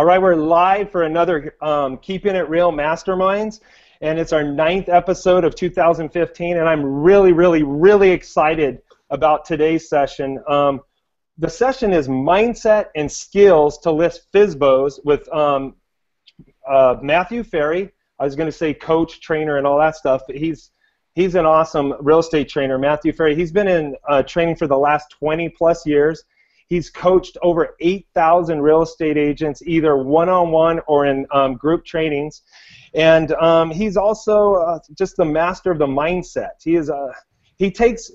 All right, we're live for another um, Keeping It Real Masterminds, and it's our ninth episode of 2015, and I'm really, really, really excited about today's session. Um, the session is Mindset and Skills to List FSBOs with um, uh, Matthew Ferry. I was going to say coach, trainer, and all that stuff, but he's he's an awesome real estate trainer, Matthew Ferry. He's been in uh, training for the last 20 plus years. He's coached over 8,000 real estate agents, either one-on-one or in um, group trainings, and um, he's also uh, just the master of the mindset. He is a he takes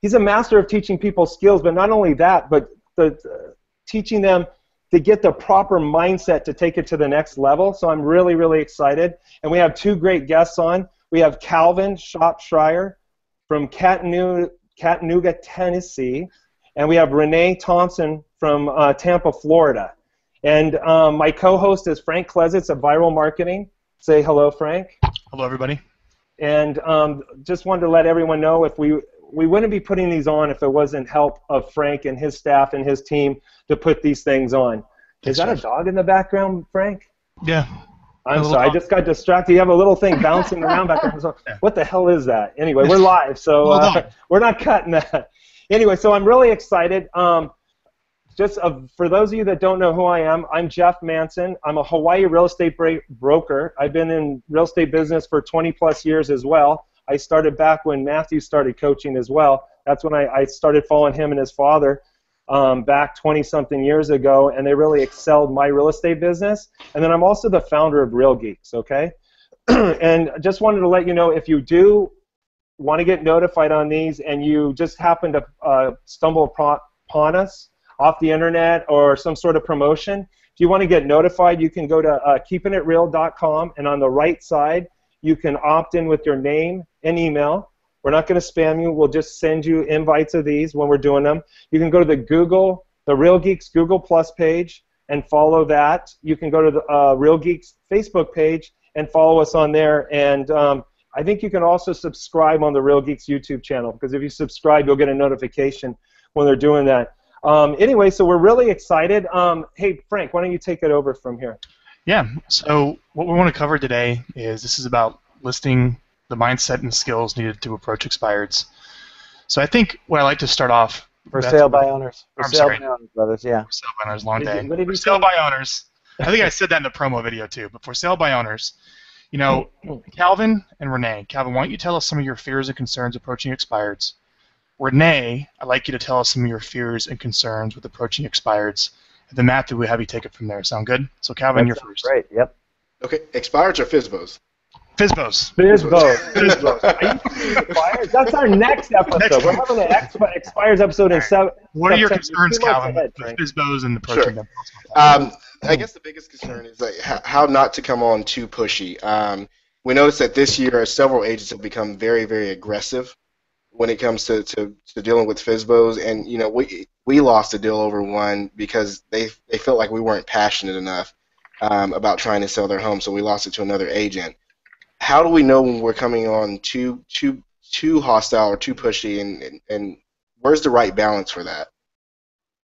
he's a master of teaching people skills, but not only that, but the, uh, teaching them to get the proper mindset to take it to the next level. So I'm really really excited, and we have two great guests on. We have Calvin Shropshire from Chattanooga, Chattanooga Tennessee and we have Renee Thompson from uh, Tampa, Florida. And um, my co-host is Frank Klesitz of Vyral Marketing. Say hello, Frank. Hello, everybody. And um, just wanted to let everyone know if we we wouldn't be putting these on if it wasn't help of Frank and his staff and his team to put these things on. Is that a dog in the background, Frank? Yeah. I'm sorry, I just got distracted. You have a little thing bouncing around back there. So, what the hell is that? Anyway, we're live, so uh, we're not cutting that anyway, so I'm really excited. Um, just uh, for those of you that don't know who I am, I'm Jeff Manson. I'm a Hawaii real estate bra- broker. I've been in real estate business for 20 plus years as well. I started back when Matthew started coaching as well. That's when I, I started following him and his father um, back 20 something years ago, and they really excelled my real estate business. And then I'm also the founder of Real Geeks, okay? and just wanted to let you know if you do want to get notified on these and you just happen to uh, stumble upon us off the internet or some sort of promotion, if you want to get notified, you can go to uh, keepingitreal.com and on the right side, you can opt in with your name and email. We're not going to spam you. We'll just send you invites of these when we're doing them. You can go to the Google, the Real Geeks Google Plus page and follow that. You can go to the uh, Real Geeks Facebook page and follow us on there. And um, I think you can also subscribe on the Real Geeks YouTube channel because if you subscribe, you'll get a notification when they're doing that. Um, anyway, so we're really excited. Um, hey, Frank, why don't you take it over from here? Yeah. So what we want to cover today is this is about listing the mindset and skills needed to approach expireds. So I think what I like to start off for sale by owners. For I'm sale sorry. by owners, brothers. Yeah. For sale by owners, long day. for sale by owners. I think I said that in the promo video too. But for sale by owners, you know, Calvin and Renee. Calvin, why don't you tell us some of your fears and concerns approaching expireds? Renee, I'd like you to tell us some of your fears and concerns with approaching expireds. And then Matthew, we'll have you take it from there. Sound good? So Calvin, That's you're first. Right. Yep. Okay. Expireds or FSBOs? FSBOs. FSBOs. FSBOs. That's our next episode. Next We're having an exp- expires episode in seven. What are your concerns, Calvin, ahead, with FSBOs and approaching sure. Um, I guess the biggest concern is like how not to come on too pushy. Um, we noticed that this year several agents have become very, very aggressive when it comes to, to, to dealing with FSBOs, and you know we we lost a deal over one because they they felt like we weren't passionate enough um, about trying to sell their home, so we lost it to another agent. How do we know when we're coming on too too too hostile or too pushy, and, and, and where's the right balance for that?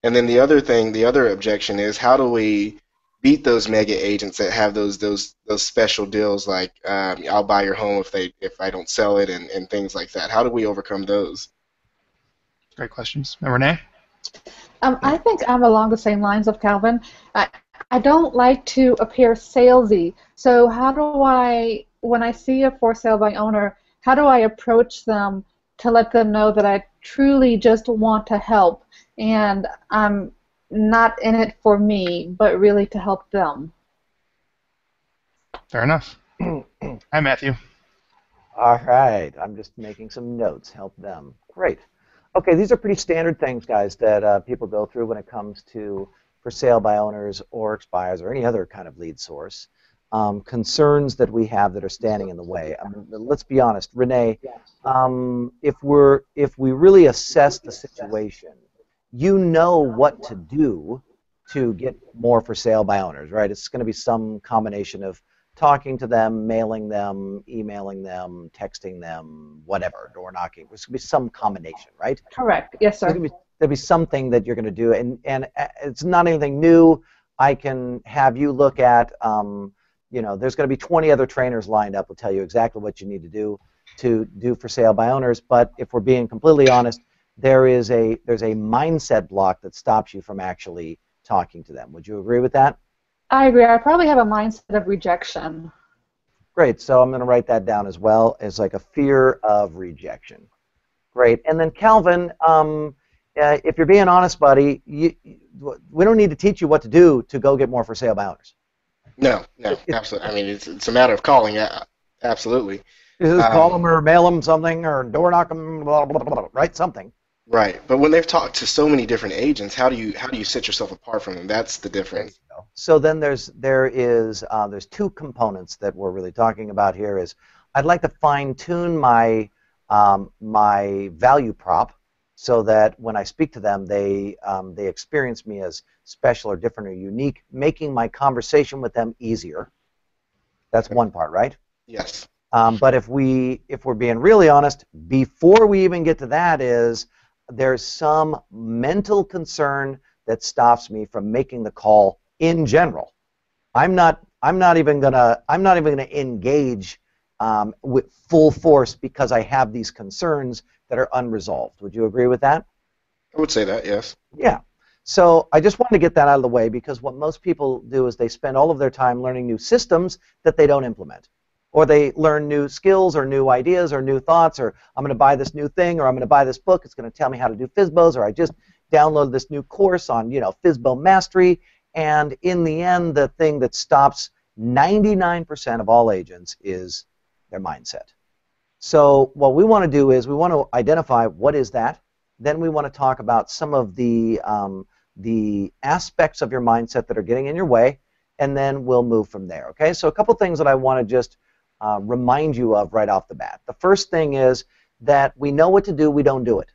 And then the other thing, the other objection is how do we beat those mega agents that have those those those special deals like um, I'll buy your home if they if I don't sell it and, and things like that. How do we overcome those? Great questions. And Renee? Um, I think I'm along the same lines of Calvin. I, I don't like to appear salesy. So how do I, when I see a for sale by owner, how do I approach them to let them know that I truly just want to help and I'm not in it for me, but really to help them. Fair enough. Hi, Matthew. All right. I'm just making some notes. Help them. Great. Okay, these are pretty standard things, guys, that uh, people go through when it comes to for sale by owners or expires or any other kind of lead source. Um, concerns that we have that are standing in the way. I mean, let's be honest, Renee. Um, if we're if we really assess the situation you know what to do to get more for sale by owners, right? It's going to be some combination of talking to them, mailing them, emailing them, texting them, whatever, door knocking. It's going to be some combination, right? Correct. Yes, sir. There'll be, there'll be something that you're going to do, and and uh, it's not anything new. I can have you look at, um, you know, there's going to be 20 other trainers lined up will tell you exactly what you need to do to do for sale by owners. But if we're being completely honest, there is a there's a mindset block that stops you from actually talking to them. Would you agree with that? I agree. I probably have a mindset of rejection. Great. So I'm going to write that down as well as like a fear of rejection. Great. And then Calvin, um, uh, if you're being honest, buddy, you, we don't need to teach you what to do to go get more for sale by owners. No, no, absolutely. I mean, it's, it's a matter of calling. Absolutely. Just um, call them or mail them something or door knock them, blah, blah, blah, blah, right? Something. Right, but when they've talked to so many different agents, how do you how do you set yourself apart from them? That's the difference. So then there's there is uh, there's two components that we're really talking about here. Is I'd like to fine tune my um, my value prop so that when I speak to them, they um, they experience me as special or different or unique, making my conversation with them easier. That's okay. one part, right? Yes. Um, but if we if we're being really honest, before we even get to that, is there's some mental concern that stops me from making the call in general. I'm not I'm not even gonna I'm not even gonna engage um, with full force because I have these concerns that are unresolved. Would you agree with that? I would say that, yes. Yeah. So I just wanted to get that out of the way because what most people do is they spend all of their time learning new systems that they don't implement or they learn new skills or new ideas or new thoughts or I'm going to buy this new thing or I'm going to buy this book it's going to tell me how to do FSBOs or I just downloaded this new course on you know FSBO mastery and in the end the thing that stops 99% of all agents is their mindset. So what we want to do is we want to identify what is that then we want to talk about some of the um, the aspects of your mindset that are getting in your way and then we'll move from there okay so a couple things that I want to just uh, remind you of right off the bat. The first thing is that we know what to do, we don't do it.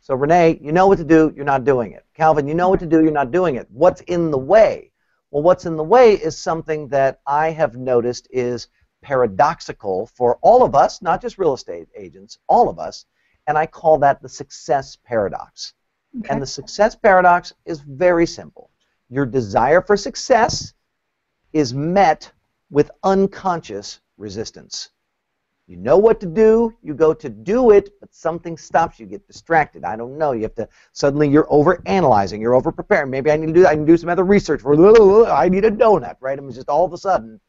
So Renee, you know what to do, you're not doing it. Calvin, you know what to do, you're not doing it. What's in the way? Well, what's in the way is something that I have noticed is paradoxical for all of us, not just real estate agents, all of us, and I call that the success paradox. Okay. And the success paradox is very simple. Your desire for success is met with unconscious resistance. You know what to do, you go to do it, but something stops you, get distracted. I don't know. You have to suddenly you're over analyzing, you're over preparing. Maybe I need to do I need to do some other research for I need a donut, right? And it's just all of a sudden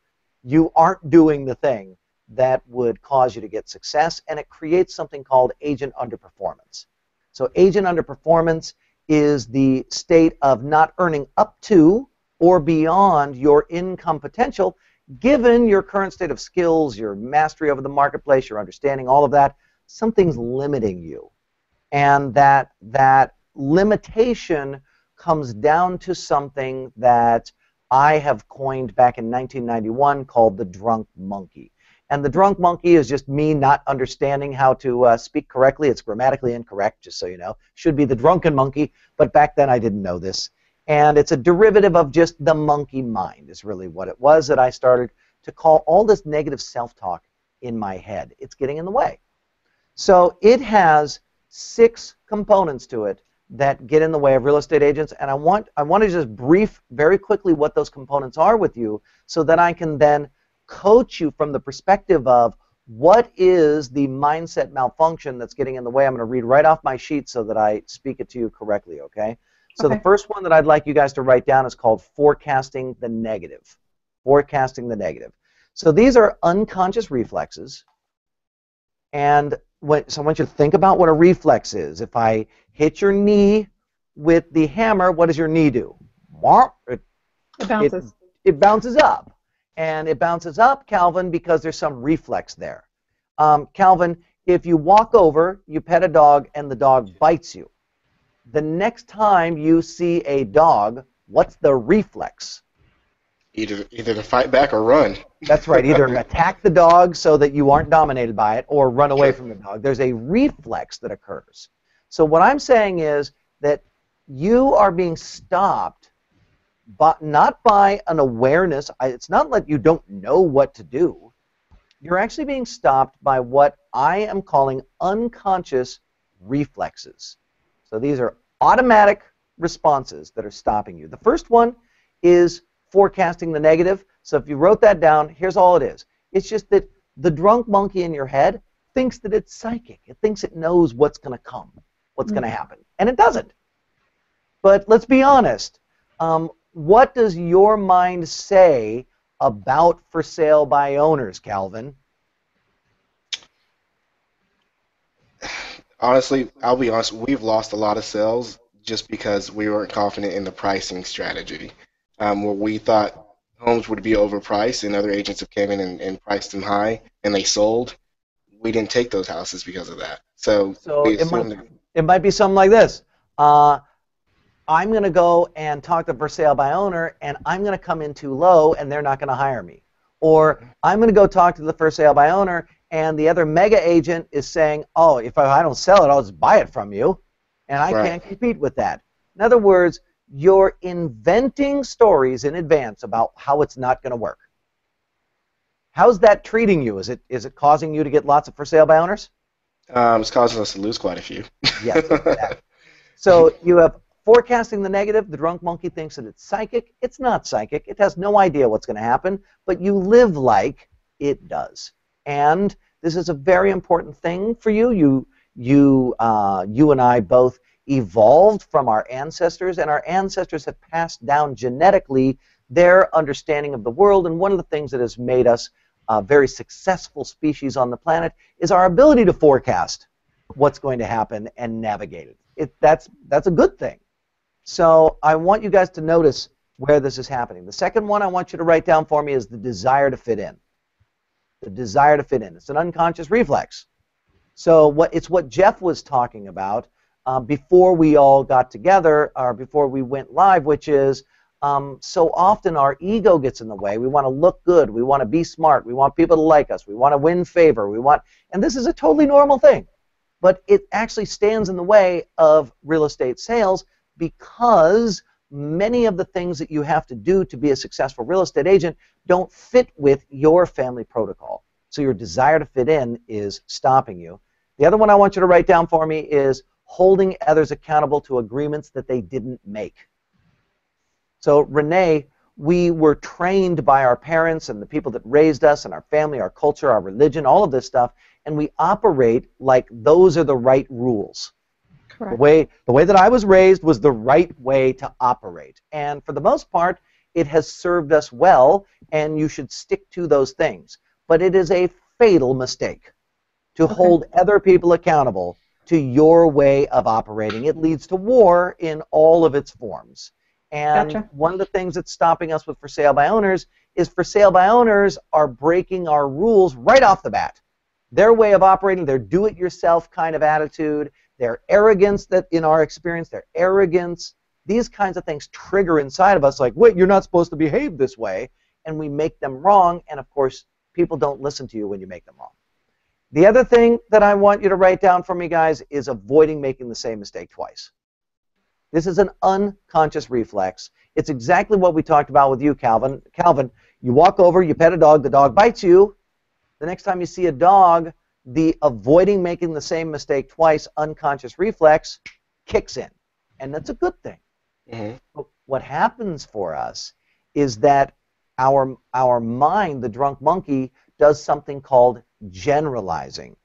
you aren't doing the thing that would cause you to get success and it creates something called agent underperformance. So agent underperformance is the state of not earning up to or beyond your income potential given your current state of skills, your mastery over the marketplace, your understanding, all of that, something's limiting you. And that that limitation comes down to something that I have coined back in 1991 called the drunk monkey. And the drunk monkey is just me not understanding how to uh, speak correctly. It's grammatically incorrect, just so you know. Should be the drunken monkey, but back then I didn't know this and it's a derivative of just the monkey mind is really what it was that I started to call all this negative self-talk in my head. It's getting in the way. So it has six components to it that get in the way of real estate agents and I want I want to just brief very quickly what those components are with you so that I can then coach you from the perspective of what is the mindset malfunction that's getting in the way. I'm going to read right off my sheet so that I speak it to you correctly, okay? So okay. the first one that I'd like you guys to write down is called forecasting the negative. Forecasting the negative. So these are unconscious reflexes. And what, so I want you to think about what a reflex is. If I hit your knee with the hammer, what does your knee do? It, it bounces. It, it bounces up. And it bounces up, Calvin, because there's some reflex there. Um, Calvin, if you walk over, you pet a dog, and the dog bites you, the next time you see a dog, what's the reflex? Either either to fight back or run. That's right. Either attack the dog so that you aren't dominated by it, or run away from the dog. There's a reflex that occurs. So what I'm saying is that you are being stopped, but not by an awareness. It's not like you don't know what to do. You're actually being stopped by what I am calling unconscious reflexes. So these are automatic responses that are stopping you. The first one is forecasting the negative. So if you wrote that down, here's all it is. It's just that the drunk monkey in your head thinks that it's psychic. It thinks it knows what's going to come, what's mm-hmm. going to happen, and it doesn't. But let's be honest. Um, what does your mind say about for sale by owners, Calvin? Honestly, I'll be honest. We've lost a lot of sales just because we weren't confident in the pricing strategy. Um, where we thought homes would be overpriced, and other agents have came in and, and priced them high, and they sold. We didn't take those houses because of that. So, so it might, it might be something like this. Uh, I'm going to go and talk to the for sale by owner, and I'm going to come in too low, and they're not going to hire me. Or I'm going to go talk to the for sale by owner, and the other mega agent is saying, oh, if I don't sell it, I'll just buy it from you, and I right. can't compete with that. In other words, you're inventing stories in advance about how it's not going to work. How's that treating you? Is it is it causing you to get lots of for sale by owners? Um, it's causing us to lose quite a few. yes. Exactly. so you have forecasting the negative. The drunk monkey thinks that it's psychic. It's not psychic. It has no idea what's going to happen, but you live like it does. And this is a very important thing for you. You you uh, you and I both evolved from our ancestors, and our ancestors have passed down genetically their understanding of the world. And one of the things that has made us a very successful species on the planet is our ability to forecast what's going to happen and navigate it. it that's, that's a good thing. So I want you guys to notice where this is happening. The second one I want you to write down for me is the desire to fit in. The desire to fit in. It's an unconscious reflex. So what it's what Jeff was talking about um, before we all got together or before we went live, which is um, so often our ego gets in the way. We want to look good. We want to be smart. We want people to like us. We want to win favor. We want, and this is a totally normal thing, but it actually stands in the way of real estate sales because many of the things that you have to do to be a successful real estate agent don't fit with your family protocol. So your desire to fit in is stopping you. The other one I want you to write down for me is holding others accountable to agreements that they didn't make. So, Renee, we were trained by our parents and the people that raised us and our family, our culture, our religion, all of this stuff, and we operate like those are the right rules. Correct. The way, the way that I was raised was the right way to operate. And for the most part, it has served us well, and you should stick to those things. But it is a fatal mistake to okay. hold other people accountable to your way of operating. It leads to war in all of its forms. And gotcha. one of the things that's stopping us with for sale by owners is for sale by owners are breaking our rules right off the bat. Their way of operating, their do it yourself kind of attitude, their arrogance that in our experience, their arrogance, these kinds of things trigger inside of us like, wait, you're not supposed to behave this way. And we make them wrong. And of course, people don't listen to you when you make them wrong. The other thing that I want you to write down for me, guys, is avoiding making the same mistake twice. This is an unconscious reflex. It's exactly what we talked about with you, Calvin. Calvin, you walk over, you pet a dog, the dog bites you. The next time you see a dog, the avoiding making the same mistake twice unconscious reflex kicks in. And that's a good thing. Mm-hmm. But what happens for us is that our, our mind, the drunk monkey, does something called generalizing.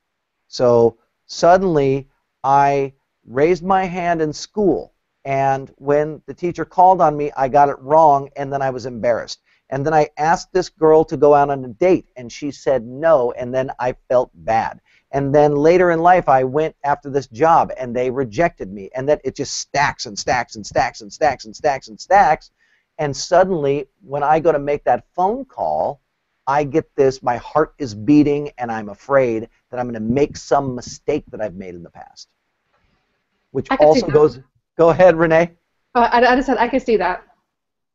So suddenly I raised my hand in school, and when the teacher called on me, I got it wrong, and then I was embarrassed. And then I asked this girl to go out on a date, and she said no, and then I felt bad. And then later in life, I went after this job, and they rejected me. And that it just stacks and stacks and stacks and stacks and stacks and stacks. And suddenly, when I go to make that phone call, I get this, my heart is beating, and I'm afraid that I'm going to make some mistake that I've made in the past. Which also goes. Go ahead, Renee. Uh, I, I just said I can see that.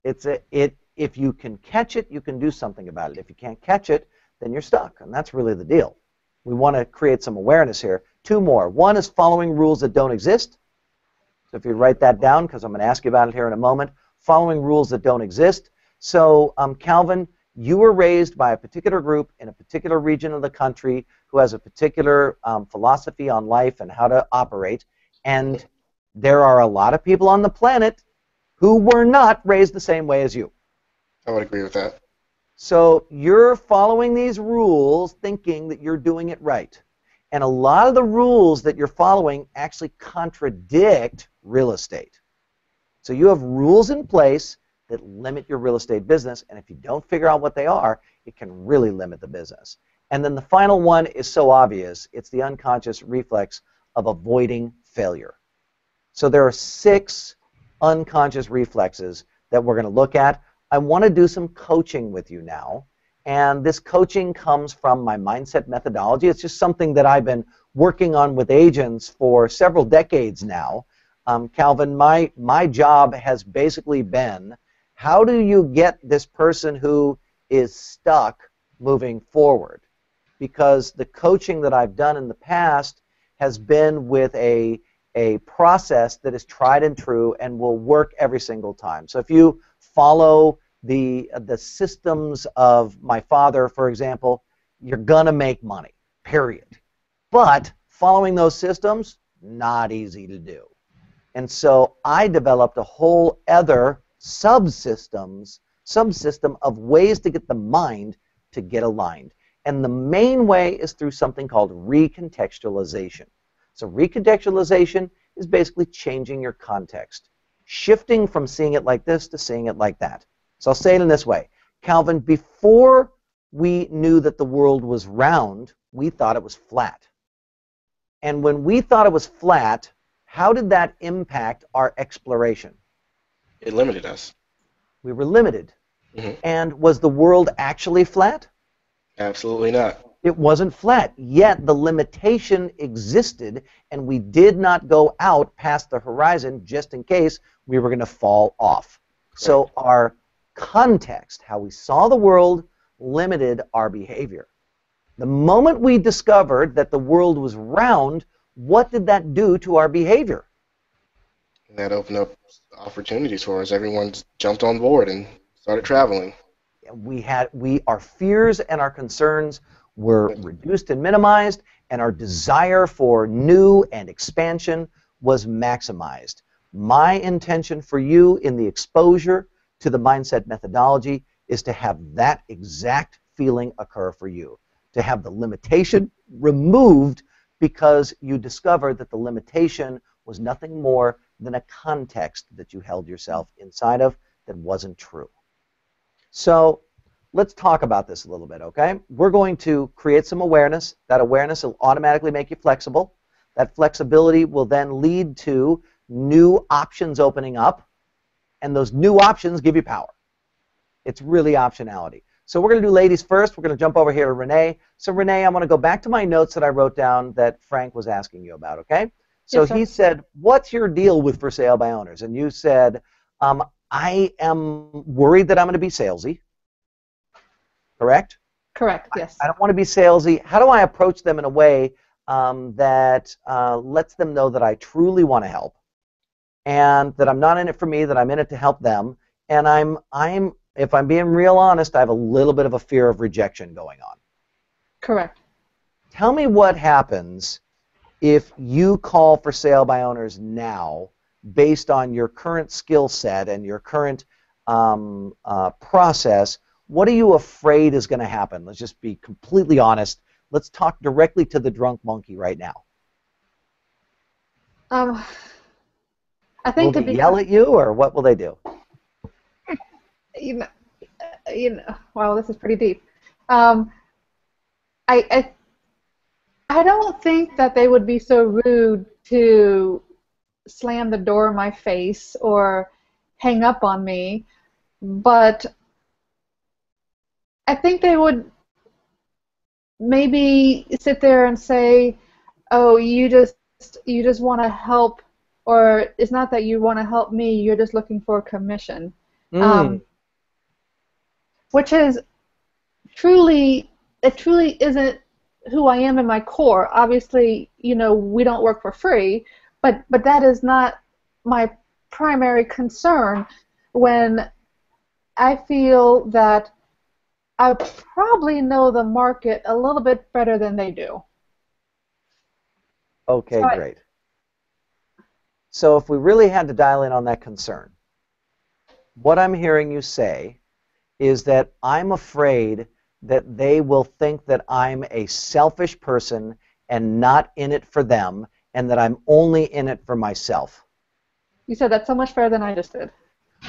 It's a, it. If you can catch it, you can do something about it. If you can't catch it, then you're stuck, and that's really the deal. We want to create some awareness here. Two more. One is following rules that don't exist. So if you write that down, because I'm going to ask you about it here in a moment, following rules that don't exist. So, um, Calvin, you were raised by a particular group in a particular region of the country who has a particular um, philosophy on life and how to operate. And there are a lot of people on the planet who were not raised the same way as you. I would agree with that. So you're following these rules thinking that you're doing it right. And a lot of the rules that you're following actually contradict real estate. So you have rules in place that limit your real estate business, and if you don't figure out what they are, it can really limit the business. And then the final one is so obvious, it's the unconscious reflex of avoiding failure. So there are six unconscious reflexes that we're going to look at. I want to do some coaching with you now. And this coaching comes from my mindset methodology. It's just something that I've been working on with agents for several decades now. Um, Calvin, my, my job has basically been how do you get this person who is stuck moving forward? Because the coaching that I've done in the past has been with a, a process that is tried and true and will work every single time. So if you follow the, the systems of my father, for example, you're going to make money, period. But following those systems, not easy to do. And so I developed a whole other subsystems, subsystem of ways to get the mind to get aligned. And the main way is through something called recontextualization. So recontextualization is basically changing your context, shifting from seeing it like this to seeing it like that. So I'll say it in this way. Calvin, before we knew that the world was round, we thought it was flat. And when we thought it was flat, how did that impact our exploration? It limited us. We were limited. Mhm. And was the world actually flat? Absolutely not. It wasn't flat, yet the limitation existed, and we did not go out past the horizon just in case we were going to fall off. So our context, how we saw the world, limited our behavior. The moment we discovered that the world was round, what did that do to our behavior? And that opened up opportunities for us. Everyone jumped on board and started traveling. we had we our fears and our concerns were reduced and minimized and our desire for new and expansion was maximized my intention for you in the exposure to the mindset methodology is to have that exact feeling occur for you to have the limitation removed because you discovered that the limitation was nothing more than a context that you held yourself inside of that wasn't true so let's talk about this a little bit, okay? We're going to create some awareness. That awareness will automatically make you flexible. That flexibility will then lead to new options opening up, and those new options give you power. It's really optionality. So we're going to do ladies first. We're going to jump over here to Renee. So Renee, I want to go back to my notes that I wrote down that Frank was asking you about, okay? So Yes, he said, what's your deal with for sale by owners? And you said, um, I am worried that I'm going to be salesy. Correct? Correct. Yes. I don't want to be salesy. How do I approach them in a way um, that uh, lets them know that I truly want to help, and that I'm not in it for me, that I'm in it to help them, and I'm I'm if I'm being real honest, I have a little bit of a fear of rejection going on. Correct. Tell me what happens if you call for sale by owners now based on your current skill set and your current um, uh, process. What are you afraid is going to happen? Let's just be completely honest. Let's talk directly to the drunk monkey right now. Um, I think to they be yell at you, or what will they do? you know, uh, you know, wow, this is pretty deep. Um, I, I, I don't think that they would be so rude to slam the door in my face or hang up on me, but I think they would maybe sit there and say, "Oh, you just you just want to help," or it's not that you want to help me. You're just looking for a commission Mm, um, which is truly it truly isn't who I am in my core. Obviously, you know, we don't work for free, but but that is not my primary concern when I feel that I probably know the market a little bit better than they do. okay, so I- great. So if we really had to dial in on that concern, what I'm hearing you say is that I'm afraid that they will think that I'm a selfish person and not in it for them, and that I'm only in it for myself. You said that so much better than I just did.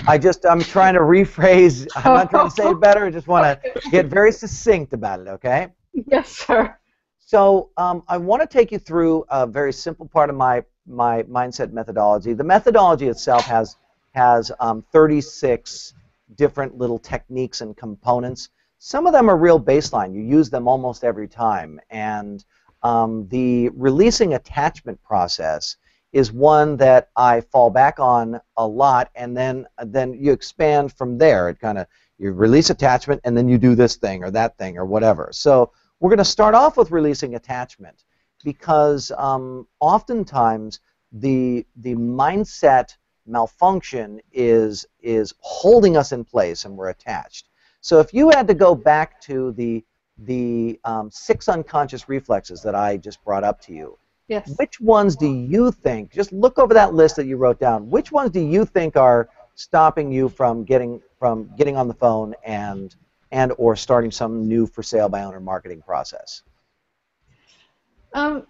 I just I'm trying to rephrase. I'm not trying to say it better. I just want to get very succinct about it. Okay. Yes, sir. So um, I want to take you through a very simple part of my my mindset methodology. The methodology itself has has um, 36 different little techniques and components. Some of them are real baseline. You use them almost every time. And um, the releasing attachment process is one that I fall back on a lot, and then then you expand from there. It kind of you release attachment, and then you do this thing or that thing or whatever. So we're going to start off with releasing attachment because um, oftentimes the the mindset malfunction is is holding us in place and we're attached. So if you had to go back to the the um, six unconscious reflexes that I just brought up to you, yes. which ones do you think? Just look over that list that you wrote down. Which ones do you think are stopping you from getting from getting on the phone and and or starting some new for sale by owner marketing process? Um,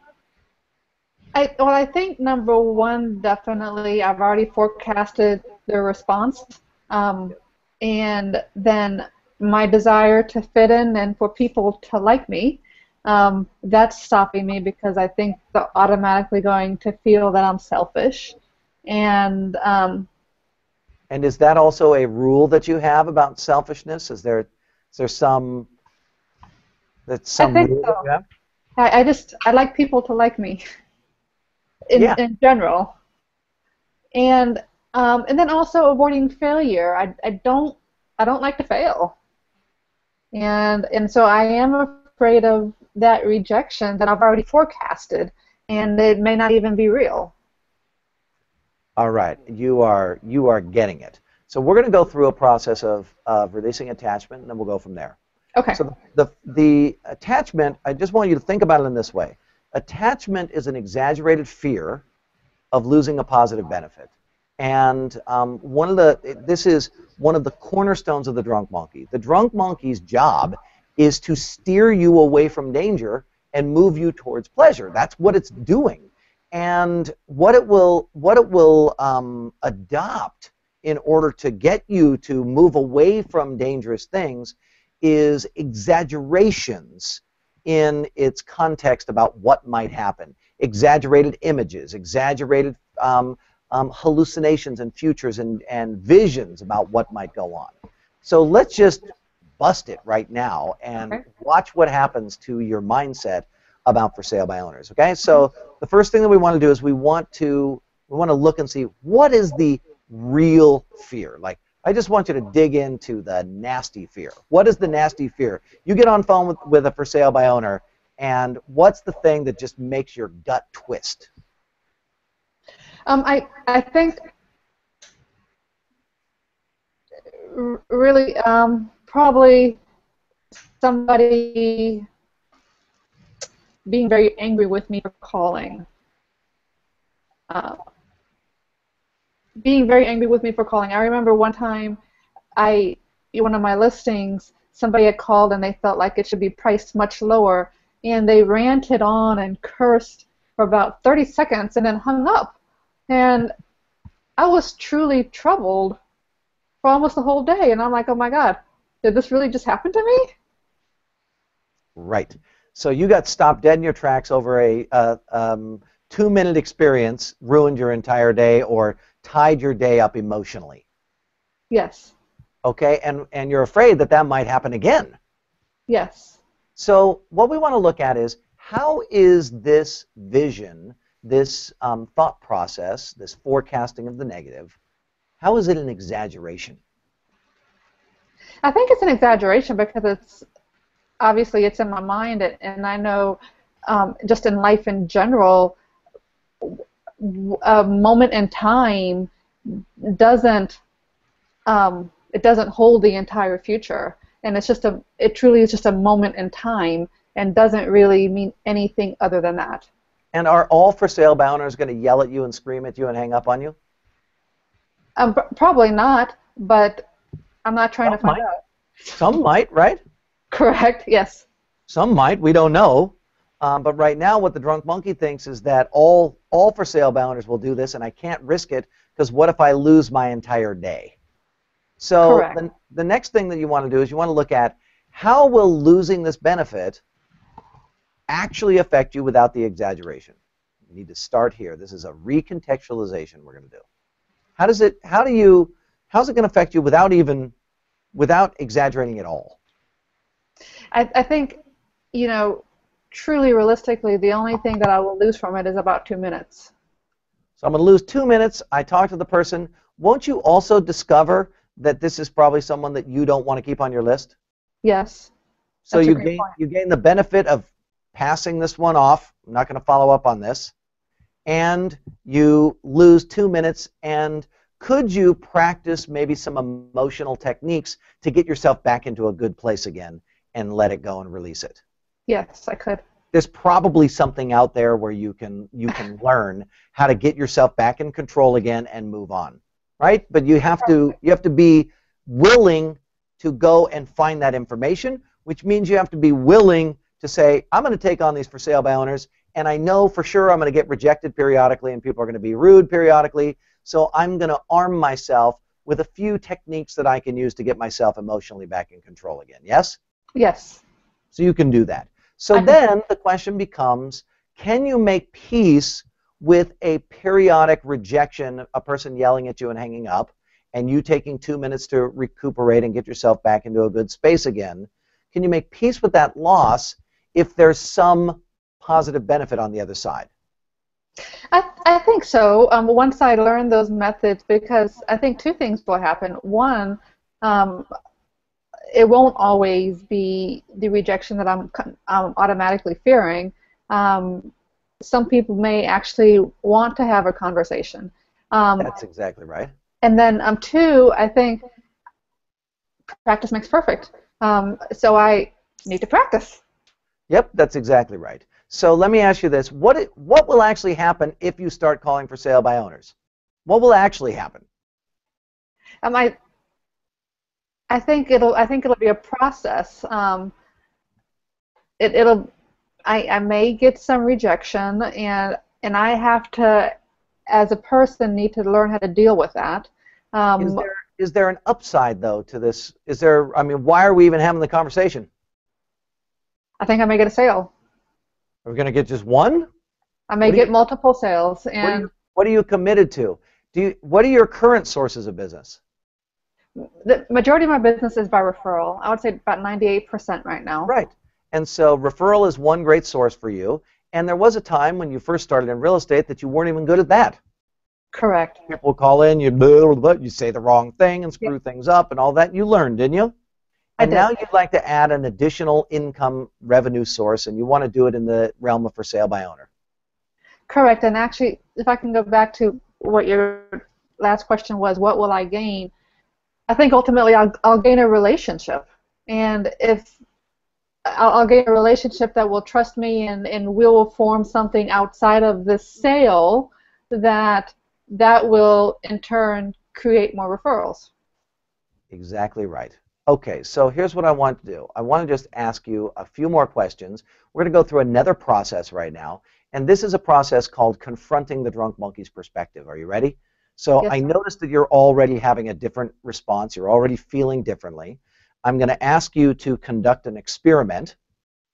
I, well, I think number one, definitely, I've already forecasted the response, um, and then my desire to fit in and for people to like me. Um, that's stopping me because I think they're automatically going to feel that I'm selfish, and um, and is that also a rule that you have about selfishness? Is there is there some that some I think rule so. you have? I, I just I like people to like me. In, Yeah. in general, and um, and then also avoiding failure. I, I don't I don't like to fail, and and so I am afraid of that rejection that I've already forecasted, and it may not even be real. All right, you are you are getting it. So we're going to go through a process of, of releasing attachment, and then we'll go from there. Okay. So the the attachment, I just want you to think about it in this way. Attachment is an exaggerated fear of losing a positive benefit, and um, one of the this is one of the cornerstones of the drunk monkey. The drunk monkey's job is to steer you away from danger and move you towards pleasure. That's what it's doing, and what it will what it will um, adopt in order to get you to move away from dangerous things is exaggerations in its context about what might happen. Exaggerated images, exaggerated um, um, hallucinations and futures and, and visions about what might go on. So let's just bust it right now and Okay. watch what happens to your mindset about for sale by owners. Okay, so the first thing that we want to do is we want to we want to look and see what is the real fear. Like I just want you to dig into the nasty fear. What is the nasty fear? You get on phone with, with a for sale by owner, and what's the thing that just makes your gut twist? Um, I I think really um, probably somebody being very angry with me for calling. Uh, being very angry with me for calling. I remember one time, I one of my listings, somebody had called and they felt like it should be priced much lower, and they ranted on and cursed for about 30 seconds and then hung up. And I was truly troubled for almost the whole day, and I'm like, oh my god, did this really just happen to me? Right. So you got stopped dead in your tracks over a uh, um, two-minute experience, ruined your entire day, or tied your day up emotionally. Yes, Okay, and and you're afraid that that might happen again. yes. So what we want to look at is how is this vision, this um, thought process, this forecasting of the negative, how is it an exaggeration? I think it's an exaggeration because it's obviously it's in my mind, and, I know um, just in life in general, a moment in time doesn't um, it doesn't hold the entire future, and it's just a it truly is just a moment in time and doesn't really mean anything other than that. And are all for sale by owners going to yell at you and scream at you and hang up on you? Um, probably not. but I'm not trying Some to find might. out. Some might, right? Correct. Yes. Some might. We don't know. Um, but right now, what the drunk monkey thinks is that all all for sale by owners will do this, and I can't risk it because what if I lose my entire day? So Correct. the, the next thing that you want to do is you want to look at how will losing this benefit actually affect you without the exaggeration. You need to start here. This is a recontextualization we're going to do. How does it? How do you? How's it going to affect you without even without exaggerating at all? I, I think, you know, truly realistically, the only thing that I will lose from it is about two minutes. So I'm going to lose two minutes. I talk to the person. Won't you also discover that this is probably someone that you don't want to keep on your list? Yes. So you gain point. you gain the benefit of passing this one off. I'm not going to follow up on this, and you lose two minutes. And could you practice maybe some emotional techniques to get yourself back into a good place again and let it go and release it? Yes, I could. there's probably something out there where you can you can learn how to get yourself back in control again and move on right but you have to you have to be willing to go and find that information which means you have to be willing to say i'm going to take on these for sale by owners and i know for sure i'm going to get rejected periodically and people are going to be rude periodically so i'm going to arm myself with a few techniques that i can use to get myself emotionally back in control again yes Yes. so you can do that. So I then the question becomes can you make peace with a periodic rejection, a person yelling at you and hanging up, and you taking two minutes to recuperate and get yourself back into a good space again? Can you make peace with that loss if there's some positive benefit on the other side? I, I think so. Um, once I learn those methods, because I think two things will happen. One, um, it won't always be the rejection that I'm, I'm automatically fearing. Um, some people may actually want to have a conversation. Um, That's exactly right. and then um, two, I think practice makes perfect. Um, so I need to practice. Yep, that's exactly right. So let me ask you this: what what will actually happen if you start calling for sale by owners? What will actually happen? Um, I, I think it'll. I think it'll be a process. Um, it, it'll. I, I may get some rejection, and and I have to, as a person, need to learn how to deal with that. Um, Is there is there an upside though to this? Is there? I mean, why are we even having the conversation? I think I may get a sale. Are we going to get just one? I may do you- get multiple sales, What are, you, what are you committed to? Do you, what are your current sources of business? the majority of my business is by referral. I would say about 98% right now. Right. And so referral is one great source for you. And there was a time when you first started in real estate that you weren't even good at that. Correct. People call in, you blah, blah, blah, you say the wrong thing and screw things up and all that. You learned, didn't you? And now you'd like to add an additional income revenue source, and you want to do it in the realm of for sale by owner. Correct. And actually, if I can go back to what your last question was, what will I gain? I think ultimately I'll, I'll gain a relationship. And if I'll, I'll gain a relationship that will trust me and, and we will form something outside of the sale that that will in turn create more referrals. Exactly right. Okay, so here's what I want to do. I want to just ask you a few more questions. We're going to go through another process right now, and this is a process called confronting the drunk monkey's perspective. Are you ready? So Yes, I noticed that you're already having a different response. You're already feeling differently. I'm going to ask you to conduct an experiment.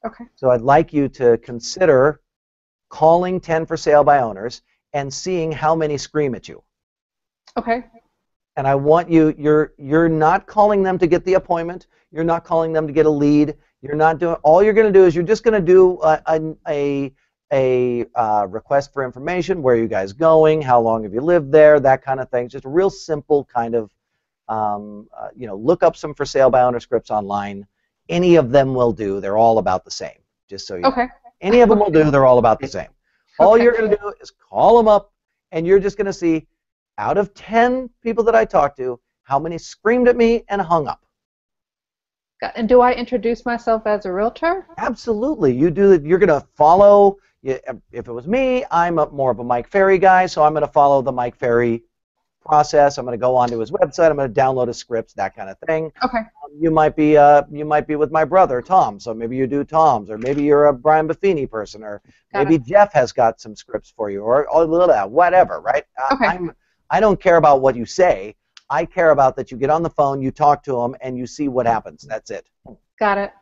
Okay. So I'd like you to consider calling 10 for sale by owners and seeing how many scream at you Okay. And I want you you're you're not calling them to get the appointment. You're not calling them to get a lead. You're not doing all you're going to do is you're just going to do a a a, a uh, request for information. Where are you guys going? How long have you lived there? That kind of thing. Just a real simple kind of um, uh, you know look up some for sale by owner scripts online. Any of them will do. They're all about the same. Just so you know. Okay. Any of them will do. They're all about the same. All Okay. you're going to do is call them up, and you're just going to see out of 10 people that I talked to, how many screamed at me and hung up. And do I introduce myself as a realtor? Absolutely. You do that. You're going to follow. If it was me, I'm a, more of a Mike Ferry guy, so I'm going to follow the Mike Ferry process. I'm going to go onto his website. I'm going to download his scripts, that kind of thing. Okay. Um, you might be uh, you might be with my brother Tom, so maybe you do Tom's, or maybe you're a Brian Buffini person, or Got maybe Jeff has got some scripts for you, or, or whatever, right? Uh, Okay. I'm, I don't care about what you say. I care about that you get on the phone, you talk to them, and you see what happens. That's it. Got it.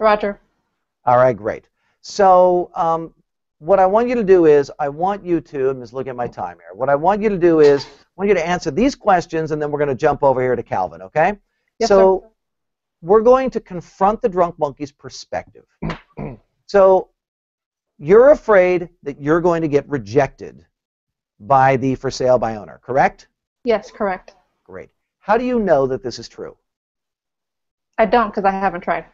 Roger. All right, great. So um, what I want you to do is I want you to, I'm just looking at my time here. What I want you to do is I want you to answer these questions, and then we're going to jump over here to Calvin, okay? Yes, so we're going to confront the drunk monkey's perspective. so you're afraid that you're going to get rejected by the for sale by owner, correct? Yes, correct. Great. How do you know that this is true? I don't because I haven't tried.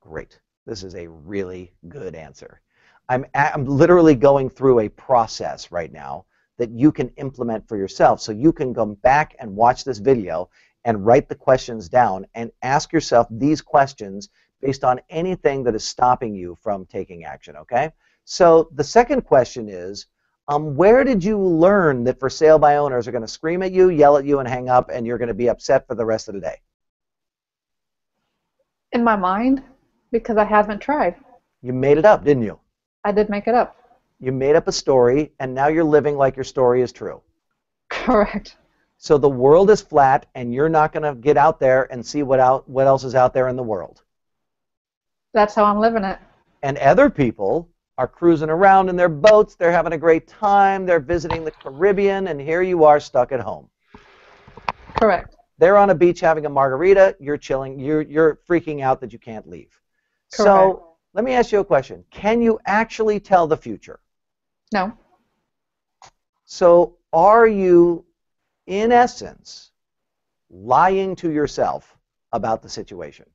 Great. This is a really good answer. I'm, a- I'm literally going through a process right now that you can implement for yourself. So you can come back and watch this video and write the questions down and ask yourself these questions based on anything that is stopping you from taking action, okay? So the second question is, um, where did you learn that for sale by owners are going to scream at you, yell at you, and hang up, and you're going to be upset for the rest of the day? In my mind, because I haven't tried. You made it up, didn't you? I did make it up. You made up a story, and now you're living like your story is true. Correct. So the world is flat, and you're not going to get out there and see what out what else is out there in the world. That's how I'm living it. And other people are cruising around in their boats. They're having a great time. They're visiting the Caribbean, and here you are stuck at home. Correct. They're on a beach having a margarita. You're chilling. You're you're freaking out that you can't leave. Correct. So let me ask you a question. Can you actually tell the future? No. So are you, in essence, lying to yourself about the situation?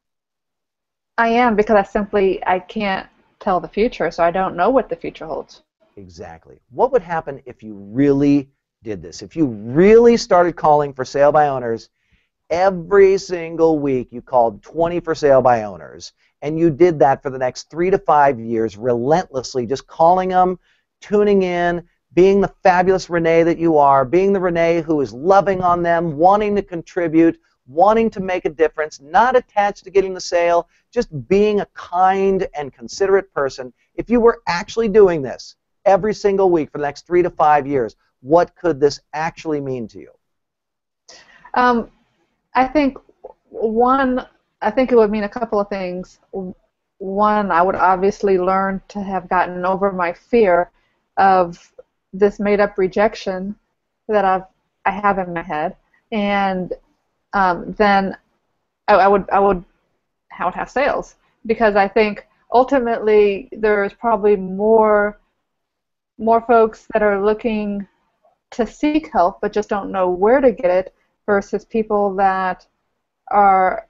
I am because I simply I can't tell the future, so I don't know what the future holds. Exactly. What would happen if you really did this? If you really started calling for sale by owners every single week, you called 20 for sale by owners, and you did that for the next three to five years relentlessly, just calling them, tuning in, being the fabulous Renee that you are, being the Renee who is loving on them, wanting to contribute, wanting to make a difference, not attached to getting the sale, just being a kind and considerate person. If you were actually doing this every single week for the next three to five years, what could this actually mean to you? Um, I think one, I think it would mean a couple of things. One, I would obviously learn to have gotten over my fear of this made-up rejection that I've I have in my head, and um, then I, I would I would I would have sales because I think ultimately there's probably more more folks that are looking to seek help but just don't know where to get it versus people that are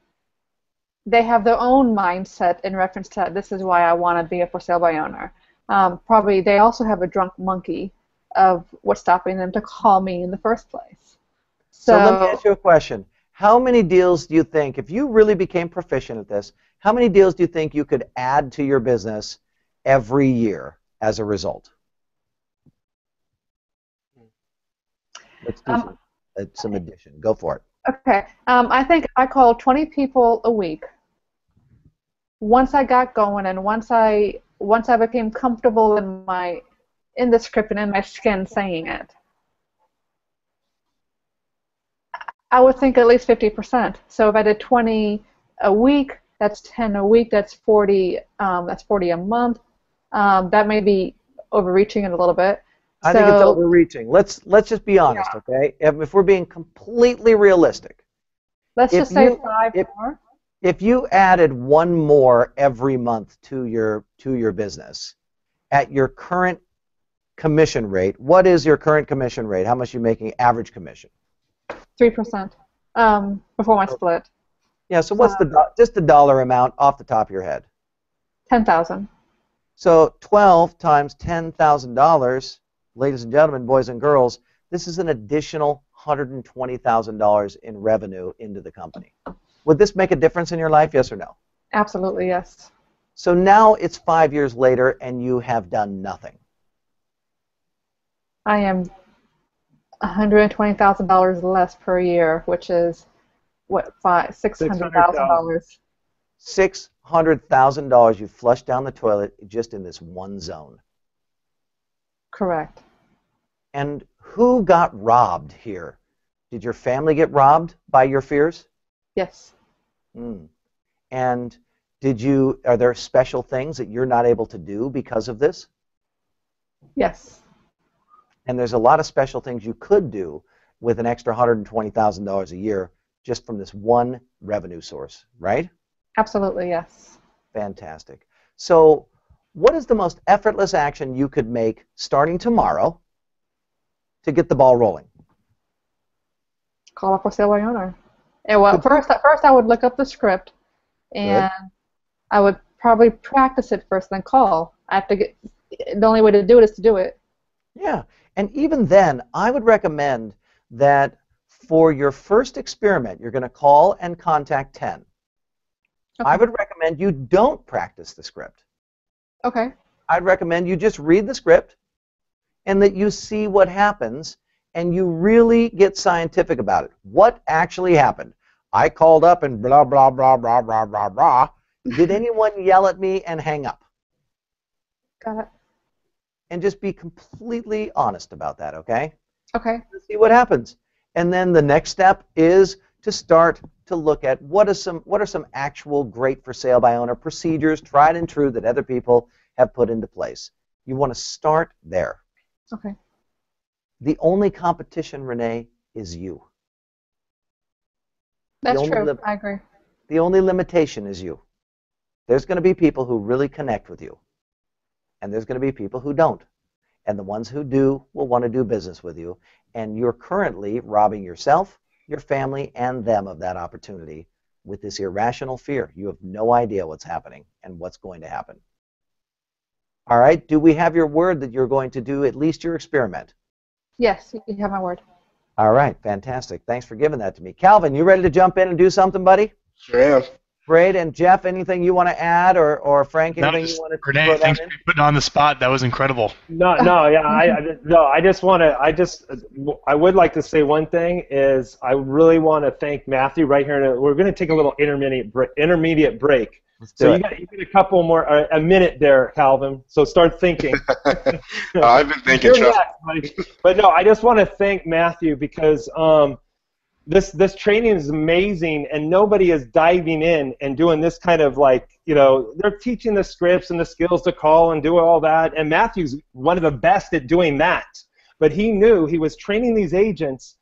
they have their own mindset in reference to this is why I want to be a for sale by owner. Um, probably they also have a drunk monkey of what's stopping them to call me in the first place. So, let me ask you a question. How many deals do you think, if you really became proficient at this, how many deals do you think you could add to your business every year as a result? Let's do Um, some, uh, some addition. Go for it. Okay. Um, I think I called 20 people a week. Once I got going and once I once I became comfortable in my in the script and in my skin saying it, I would think at least 50%. So if I did 20 a week, that's 10 a week. That's 40. Um, that's 40 a month. Um, that may be overreaching it a little bit. I think it's overreaching. Let's let's just be honest, okay? If, if we're being completely realistic, Let's just say you- five if- more. if you added one more every month to your to your business at your current commission rate, what is your current commission rate? How much are you making average commission? Three percent um, before my split. Yeah, so what's the do- just the dollar amount off the top of your head? Ten thousand. So 12 times $10,000, ladies and gentlemen, boys and girls, this is an additional $120,000 in revenue into the company. Would this make a difference in your life, yes or no? Absolutely yes. So now it's five years later and you have done nothing. I am $120,000 less per year, which is what five $600,000. $600,000 you flushed down the toilet just in this one zone. Correct. And who got robbed here? Did your family get robbed by your fears? Yes. Mm. And did you are there special things that you're not able to do because of this? Yes. And there's a lot of special things you could do with an extra $120,000 a year just from this one revenue source, right? Absolutely, yes. Fantastic. So, what is the most effortless action you could make starting tomorrow to get the ball rolling? Call up for sale by owner. And well, first, first I would look up the script, and Good. I would probably practice it first, then call. I have to get. The only way to do it is to do it. Yeah, and even then, I would recommend that for your first experiment, you're going to call and contact 10. Okay. I would recommend you don't practice the script. Okay. I'd recommend you just read the script and that you see what happens and you really get scientific about it. What actually happened? I called up and blah, blah, blah, blah, blah, blah, blah. Did anyone yell at me and hang up? Got it. And just be completely honest about that, okay? Okay. Let's See what happens. And then the next step is to start to look at what are some what are some actual great for sale by owner procedures, tried and true that other people have put into place. You want to start there. Okay. The only competition, Renee, is you. That's true. I agree. The only limitation is you. There's going to be people who really connect with you, and there's going to be people who don't. And the ones who do will want to do business with you. And you're currently robbing yourself, your family, and them of that opportunity with this irrational fear. You have no idea what's happening and what's going to happen. All right, do we have your word that you're going to do at least your experiment? Yes, you have my word. All right, fantastic. Thanks for giving that to me. Calvin, you ready to jump in and do something, buddy? Sure am. Great. And Jeff, anything you want to add, or, or Frank, anything you want to Renee, thanks for putting on the spot. That was incredible. No, no, yeah, I, I no, I just want to, I just, I would like to say one thing is I really want to thank Matthew right here. We're going to take a little intermediate intermediate break. So you got, you got a couple more, uh, a minute there, Calvin. So start thinking. I've been thinking. Next, but no, I just want to thank Matthew because um, this this training is amazing and nobody is diving in and doing this kind of like you know they're teaching the scripts and the skills to call and do all that. And matthew's one of the best at doing that. But he knew he was training these agents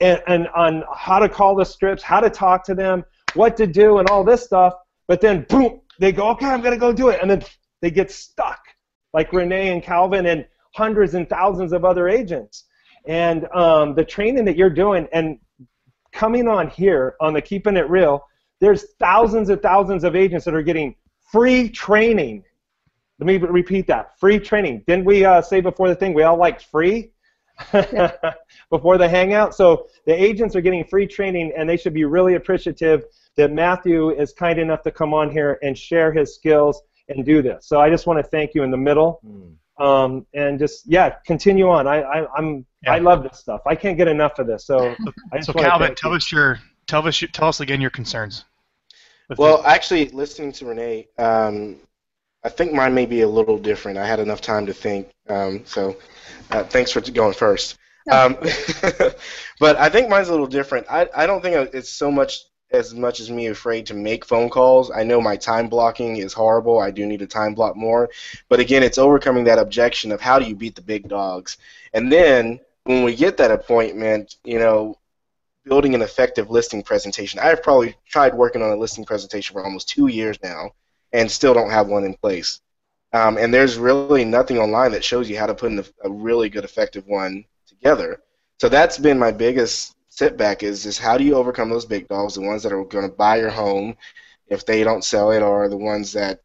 and, and on how to call the scripts how to talk to them what to do and all this stuff. But then boom they go okay i'm going to go do it. And then they get stuck like renee and calvin and hundreds and thousands of other agents. And um, the training that you're doing and coming on here on the Keeping It Real, there's thousands and thousands of agents that are getting free training. Let me repeat that free training. Didn't we uh, say before the thing we all liked free? before the hangout. So the agents are getting free training, and they should be really appreciative that Matthew is kind enough to come on here and share his skills and do this. So I just want to thank you in the middle. Mm um, and just yeah, continue on. I, I am yeah. I love this stuff. I can't get enough of this. So I just so Calvin, tell you. us your tell us tell us again your concerns. Well, actually, listening to Renee, um, I think mine may be a little different. I had enough time to think, um, so uh, thanks for going first. Um, but I think mine's a little different. I, I don't think it's so much as much as me afraid to make phone calls. I know my time blocking is horrible. I do need to time block more. But again, it's overcoming that objection of how do you beat the big dogs. And then when we get that appointment, you know, building an effective listing presentation. I've probably tried working on a listing presentation for almost two years now and still don't have one in place. Um, and there's really nothing online that shows you how to put a, a really good, effective one together. So that's been my biggest setback is is how do you overcome those big dogs, the ones that are going to buy your home if they don't sell it, or the ones that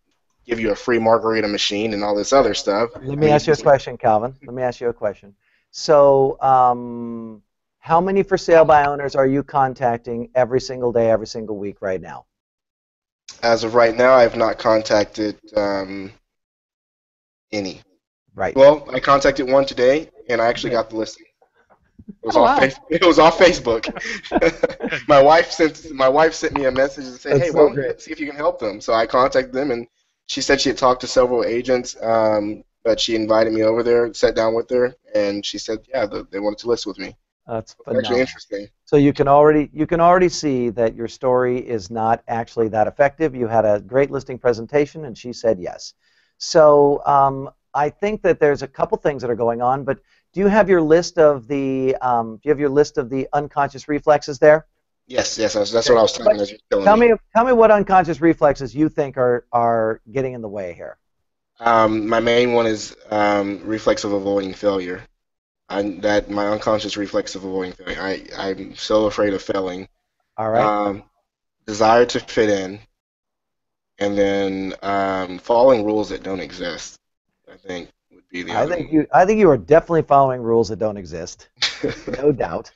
give you a free margarita machine and all this other stuff. Let me ask you a question, Calvin. Let me ask you a question. So, um, how many for sale by owners are you contacting every single day, every single week right now? As of right now, I have not contacted um, any. Right. Well, I contacted one today, and I actually got the listing. It was, oh, off, wow. it was off Facebook. my wife sent my wife sent me a message and said, That's "Hey, so well, see if you can help them." So I contacted them, and she said she had talked to several agents, um, but she invited me over there, sat down with her, and she said, "Yeah, the, they wanted to list with me." That's actually interesting. So you can already you can already see that your story is not actually that effective. You had a great listing presentation, and she said yes. So um, I think that there's a couple things that are going on, but do you have your list of the um, do you have your list of the unconscious reflexes there? Yes, yes, that's, that's what I was telling you. Tell me, tell me what unconscious reflexes you think are are getting in the way here. Um, my main one is um, reflex of avoiding failure. I, that my unconscious reflex of avoiding failure. I, I'm so afraid of failing. All right. Um, desire to fit in, and then um, following rules that don't exist. I think be the. I think one. you. I think you are definitely following rules that don't exist, no doubt.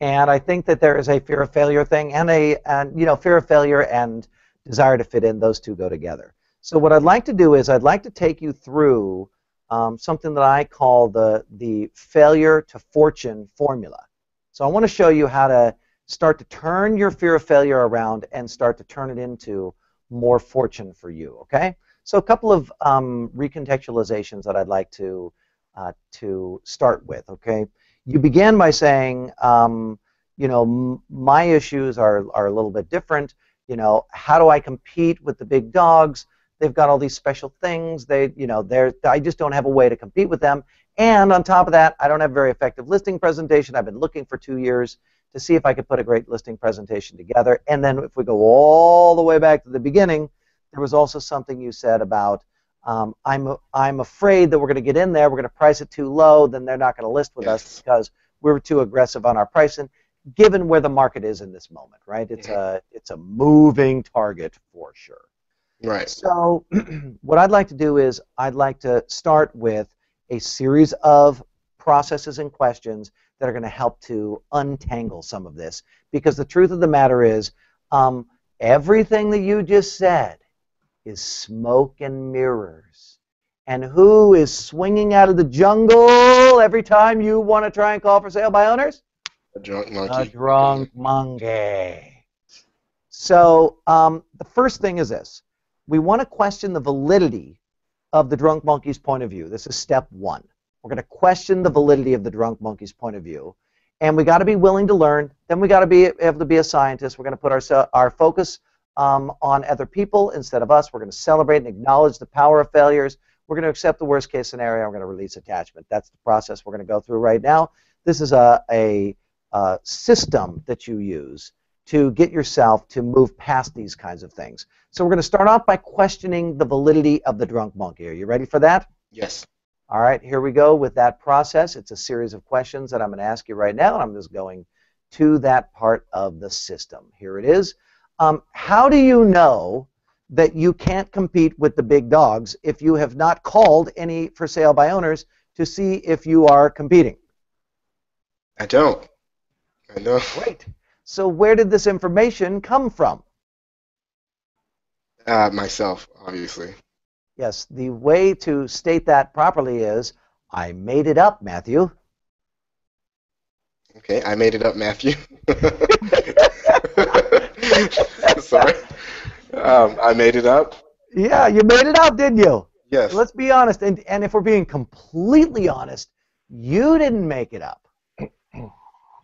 And I think that there is a fear of failure thing, and a and you know fear of failure and desire to fit in. Those two go together. So what I'd like to do is I'd like to take you through um, something that I call the, the failure to fortune formula. So I want to show you how to start to turn your fear of failure around and start to turn it into more fortune for you, okay? So a couple of um, recontextualizations that I'd like to, uh, to start with, okay? You began by saying, um, you know, my issues are, are a little bit different. You know, how do I compete with the big dogs? They've got all these special things. They, you know, they're, I just don't have a way to compete with them. And on top of that, I don't have a very effective listing presentation. I've been looking for two years to see if I could put a great listing presentation together. And then if we go all the way back to the beginning, there was also something you said about um, I'm, I'm afraid that we're going to get in there, we're going to price it too low, then they're not going to list with yes. us because we're too aggressive on our pricing, given where the market is in this moment, right? It's, a, it's a moving target for sure. Right. So, what I'd like to do is I'd like to start with a series of processes and questions that are going to help to untangle some of this. Because the truth of the matter is, um, everything that you just said is smoke and mirrors. And who is swinging out of the jungle every time you want to try and call for sale by owners? A drunk monkey. A drunk monkey. So um, the first thing is this we want to question the validity of the drunk monkey's point of view. This is step one. We're going to question the validity of the drunk monkey's point of view. And we got to be willing to learn. Then we got to be able to be a scientist. We're going to put our, our focus um, on other people instead of us. We're going to celebrate and acknowledge the power of failures. We're going to accept the worst case scenario. We're going to release attachment. That's the process we're going to go through right now. This is a, a, a system that you use to get yourself to move past these kinds of things. So we're going to start off by questioning the validity of the drunk monkey. Are you ready for that? Yes. All right, here we go with that process. It's a series of questions that I'm going to ask you right now, and I'm just going to that part of the system. Here it is. Um, how do you know that you can't compete with the big dogs if you have not called any for sale by owners to see if you are competing? I don't. I know. Great. So where did this information come from? Uh, myself, obviously. Yes, the way to state that properly is, I made it up, Matthew. Okay, I made it up, Matthew. Sorry. Um, I made it up. Yeah, you made it up, didn't you? Yes. Let's be honest, and, and if we're being completely honest, you didn't make it up.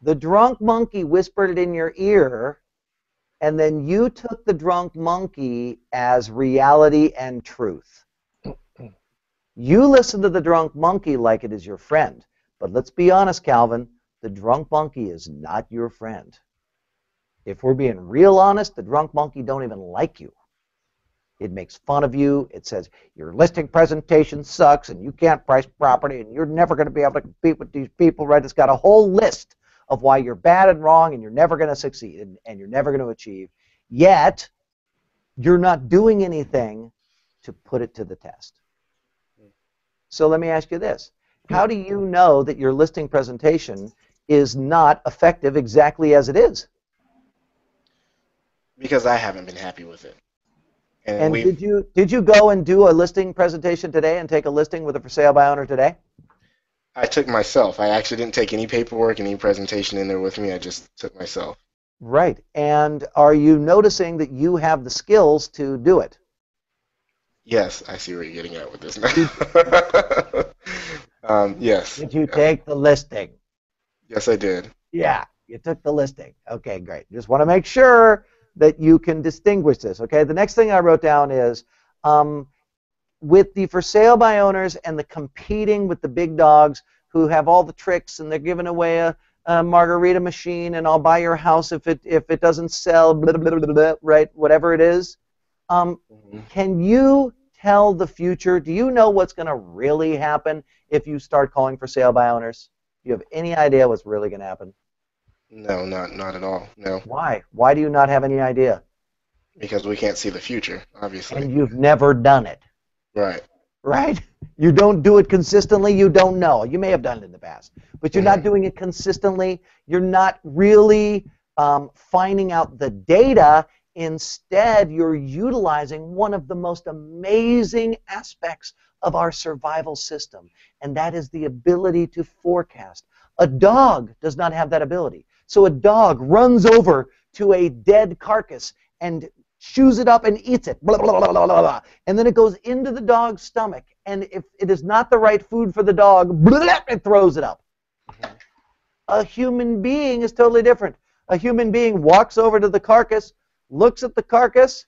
The drunk monkey whispered it in your ear, and then you took the drunk monkey as reality and truth. You listen to the drunk monkey like it is your friend. But let's be honest, Calvin, the drunk monkey is not your friend. If we're being real honest, the drunk monkey don't even like you. It makes fun of you. It says your listing presentation sucks and you can't price property and you're never going to be able to compete with these people, right? It's got a whole list of why you're bad and wrong and you're never going to succeed and, and you're never going to achieve. Yet, you're not doing anything to put it to the test. So let me ask you this. How do you know that your listing presentation is not effective exactly as it is? Because I haven't been happy with it. And, and did you did you go and do a listing presentation today and take a listing with a for sale by owner today? I took myself. I actually didn't take any paperwork, any presentation in there with me. I just took myself. Right. And are you noticing that you have the skills to do it? Yes, I see where you're getting at with this now. um, yes. Did you take the listing? Yes, I did. Yeah, you took the listing. Okay, great. Just want to make sure that you can distinguish this. Okay, the next thing I wrote down is um, with the for sale by owners and the competing with the big dogs who have all the tricks and they're giving away a, a margarita machine and I'll buy your house if it if it doesn't sell, blah, blah, blah, right? Whatever it is. Um, mm-hmm. Can you tell the future? Do you know what's going to really happen if you start calling for sale by owners? Do you have any idea what's really going to happen? No, not not at all. No. Why? Why do you not have any idea? Because we can't see the future, obviously. And you've never done it. Right. Right? You don't do it consistently, you don't know. You may have done it in the past, but you're not mm-hmm. doing it consistently. You're not really um, finding out the data. Instead, you're utilizing one of the most amazing aspects of our survival system, and that is the ability to forecast. A dog does not have that ability. So a dog runs over to a dead carcass and chews it up and eats it. Blah, blah, blah, blah, blah. And then it goes into the dog's stomach. And if it is not the right food for the dog, blah, it throws it up. Mm-hmm. A human being is totally different. A human being walks over to the carcass, looks at the carcass.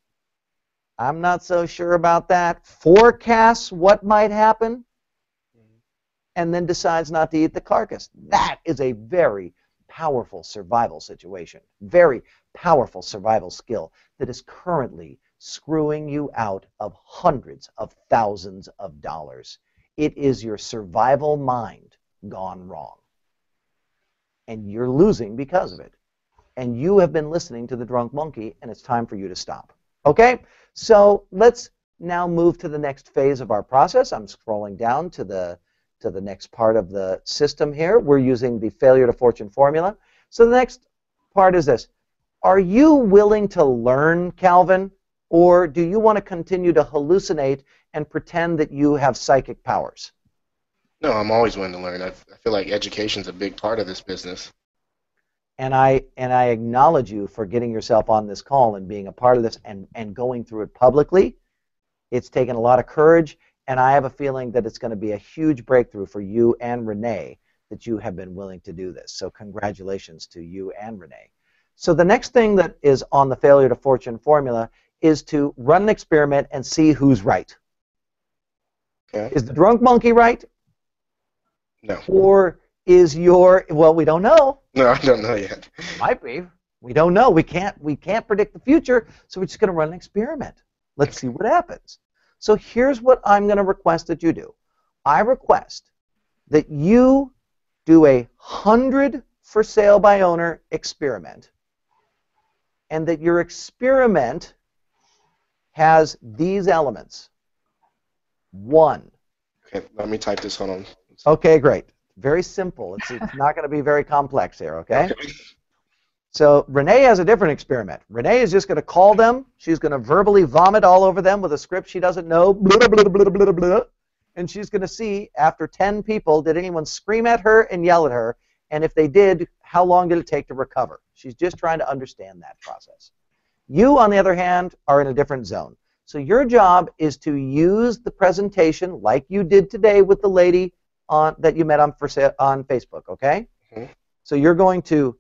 I'm not so sure about that. Forecasts what might happen, mm-hmm. and then decides not to eat the carcass. That is a very powerful survival situation. Very powerful survival skill that is currently screwing you out of hundreds of thousands of dollars. It is your survival mind gone wrong. And you're losing because of it. And you have been listening to the drunk monkey, and it's time for you to stop. Okay? So let's now move to the next phase of our process. I'm scrolling down to the to the next part of the system here. We're using the failure to fortune formula. So the next part is this. Are you willing to learn, Calvin, or do you want to continue to hallucinate and pretend that you have psychic powers? No, I'm always willing to learn. I, I feel like education is a big part of this business. And I and I acknowledge you for getting yourself on this call and being a part of this and, and going through it publicly. It's taken a lot of courage, and I have a feeling that it's going to be a huge breakthrough for you and Renee that you have been willing to do this. So congratulations to you and Renee. So the next thing that is on the failure to fortune formula is to run an experiment and see who's right. Okay. Is the drunk monkey right? No. Or is your well, we don't know. No, I don't know yet. Might be. We don't know. We can't we can't predict the future, so we're just going to run an experiment. Let's see what happens. So here's what I'm going to request that you do. I request that you do a 100 for sale by owner experiment and that your experiment has these elements. One. Okay, let me type this Hold on. Okay, great. Very simple. It's, it's not going to be very complex here, okay? okay? So Renee has a different experiment. Renee is just going to call them. She's going to verbally vomit all over them with a script she doesn't know. Blah, blah, blah, blah, blah, blah, and she's going to see, after 10 people, did anyone scream at her and yell at her? And if they did, how long did it take to recover? She's just trying to understand that process. You, on the other hand, are in a different zone. So your job is to use the presentation like you did today with the lady on that you met on for on Facebook, okay? Mm-hmm. So you're going to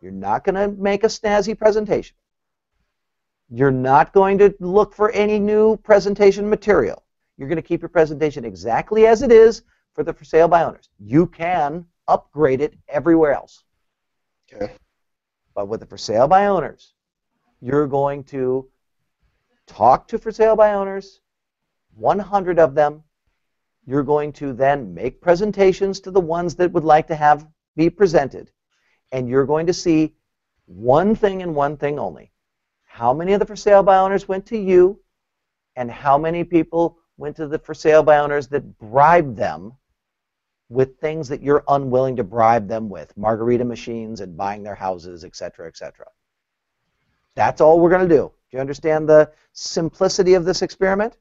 you're not going to make a snazzy presentation. You're not going to look for any new presentation material. You're going to keep your presentation exactly as it is for the for sale by owners. You can upgrade it everywhere else. Okay. But with the for sale by owners, you're going to talk to for sale by owners, 100 of them. You're going to then make presentations to the ones that would like to have be presented. And you're going to see one thing and one thing only. How many of the for sale by owners went to you, and how many people went to the for sale by owners that bribed them with things that you're unwilling to bribe them with, margarita machines and buying their houses, etc., etc. That's all we're going to do. Do you understand the simplicity of this experiment?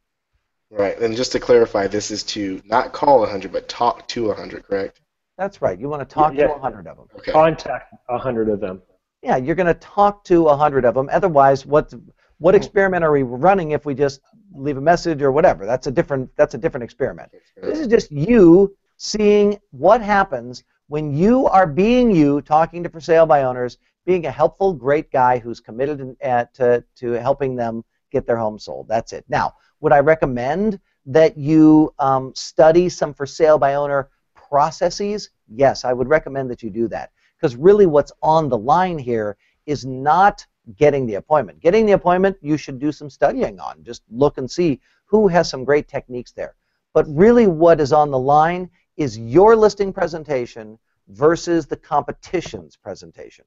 Right. And just to clarify, this is to not call 100, but talk to 100, correct? That's right. You want to talk Yeah. to 100 of them. Okay. Contact a hundred of them. Yeah, you're going to talk to a 100 of them. Otherwise, what what experiment are we running if we just leave a message or whatever? That's a different that's a different experiment. This is just you seeing what happens when you are being you, talking to for sale by owners, being a helpful, great guy who's committed in- uh, to, to helping them get their home sold. That's it. Now, would I recommend that you um, study some for sale by owner processes? Yes, I would recommend that you do that. Because really, what's on the line here is not getting the appointment. Getting the appointment, you should do some studying on. Just look and see who has some great techniques there. But really, what is on the line is your listing presentation versus the competition's presentation.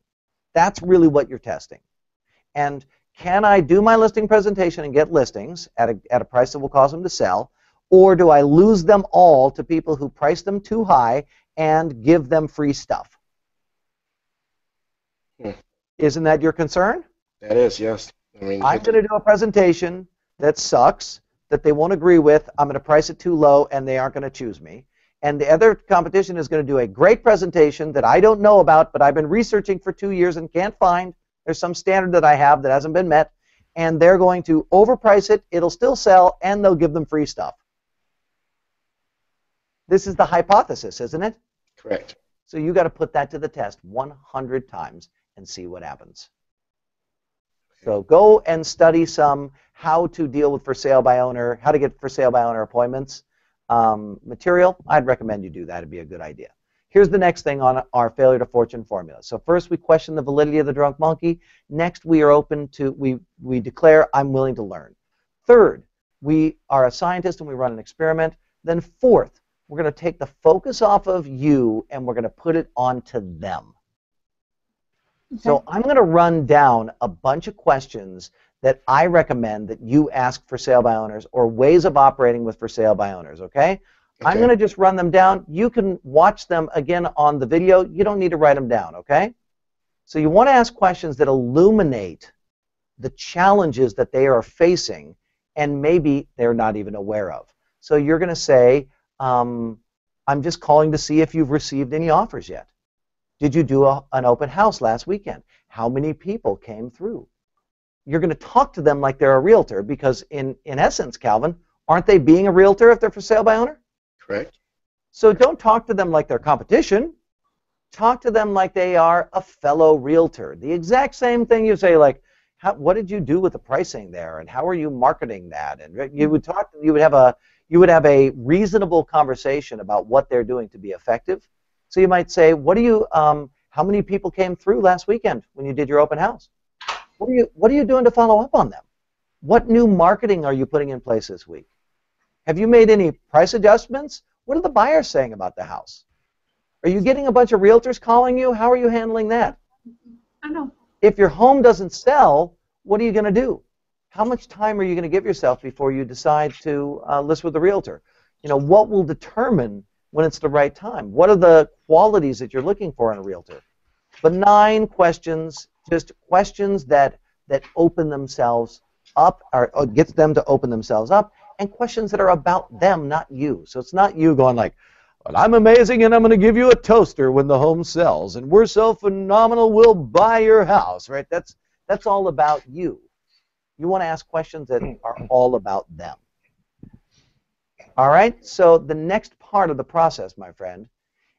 That's really what you're testing. And can I do my listing presentation and get listings at a, at a price that will cause them to sell? Or do I lose them all to people who price them too high and give them free stuff? Hmm. Isn't that your concern? That is, yes. I mean, I'm going to do a presentation that sucks, that they won't agree with. I'm going to price it too low, and they aren't going to choose me. And the other competition is going to do a great presentation that I don't know about, but I've been researching for two years and can't find. There's some standard that I have that hasn't been met, and they're going to overprice it. It'll still sell, and they'll give them free stuff. This is the hypothesis, isn't it? correct. So you got to put that to the test 100 times and see what happens. So go and study some how to deal with for sale by owner, how to get for sale by owner appointments um, material. I'd recommend you do that. It'd be a good idea. Here's the next thing on our failure to fortune formula. So first we question the validity of the drunk monkey. Next we are open to we we declare I'm willing to learn. Third, we are a scientist and we run an experiment. Then fourth, we're going to take the focus off of you and we're going to put it onto them. So I'm going to run down a bunch of questions that I recommend that you ask for sale by owners or ways of operating with for sale by owners, okay? I'm going to just run them down. You can watch them again on the video. You don't need to write them down, okay? So you want to ask questions that illuminate the challenges that they are facing and maybe they're not even aware of. So you're going to say, um, I'm just calling to see if you've received any offers yet. Did you do a, an open house last weekend? How many people came through? You're going to talk to them like they're a realtor because, in, in essence, Calvin, aren't they being a realtor if they're for sale by owner? Correct. So don't talk to them like they're competition. Talk to them like they are a fellow realtor. The exact same thing you say, like, how, what did you do with the pricing there, and how are you marketing that? And you would talk. You would have a you would have a reasonable conversation about what they're doing to be effective. So you might say, what do you? Um, how many people came through last weekend when you did your open house? What are you What are you doing to follow up on them? What new marketing are you putting in place this week? Have you made any price adjustments? What are the buyers saying about the house? Are you getting a bunch of realtors calling you? How are you handling that? I know. If your home doesn't sell, what are you going to do? How much time are you going to give yourself before you decide to uh, list with a realtor? You know, what will determine when it's the right time? What are the qualities that you're looking for in a realtor? Benign questions, just questions that that open themselves up or, or gets them to open themselves up, and questions that are about them, not you. So it's not you going like, "Well, I'm amazing, and I'm going to give you a toaster when the home sells, and we're so phenomenal, we'll buy your house." Right? That's that's all about you. You want to ask questions that are all about them. All right? So the next part of the process, my friend,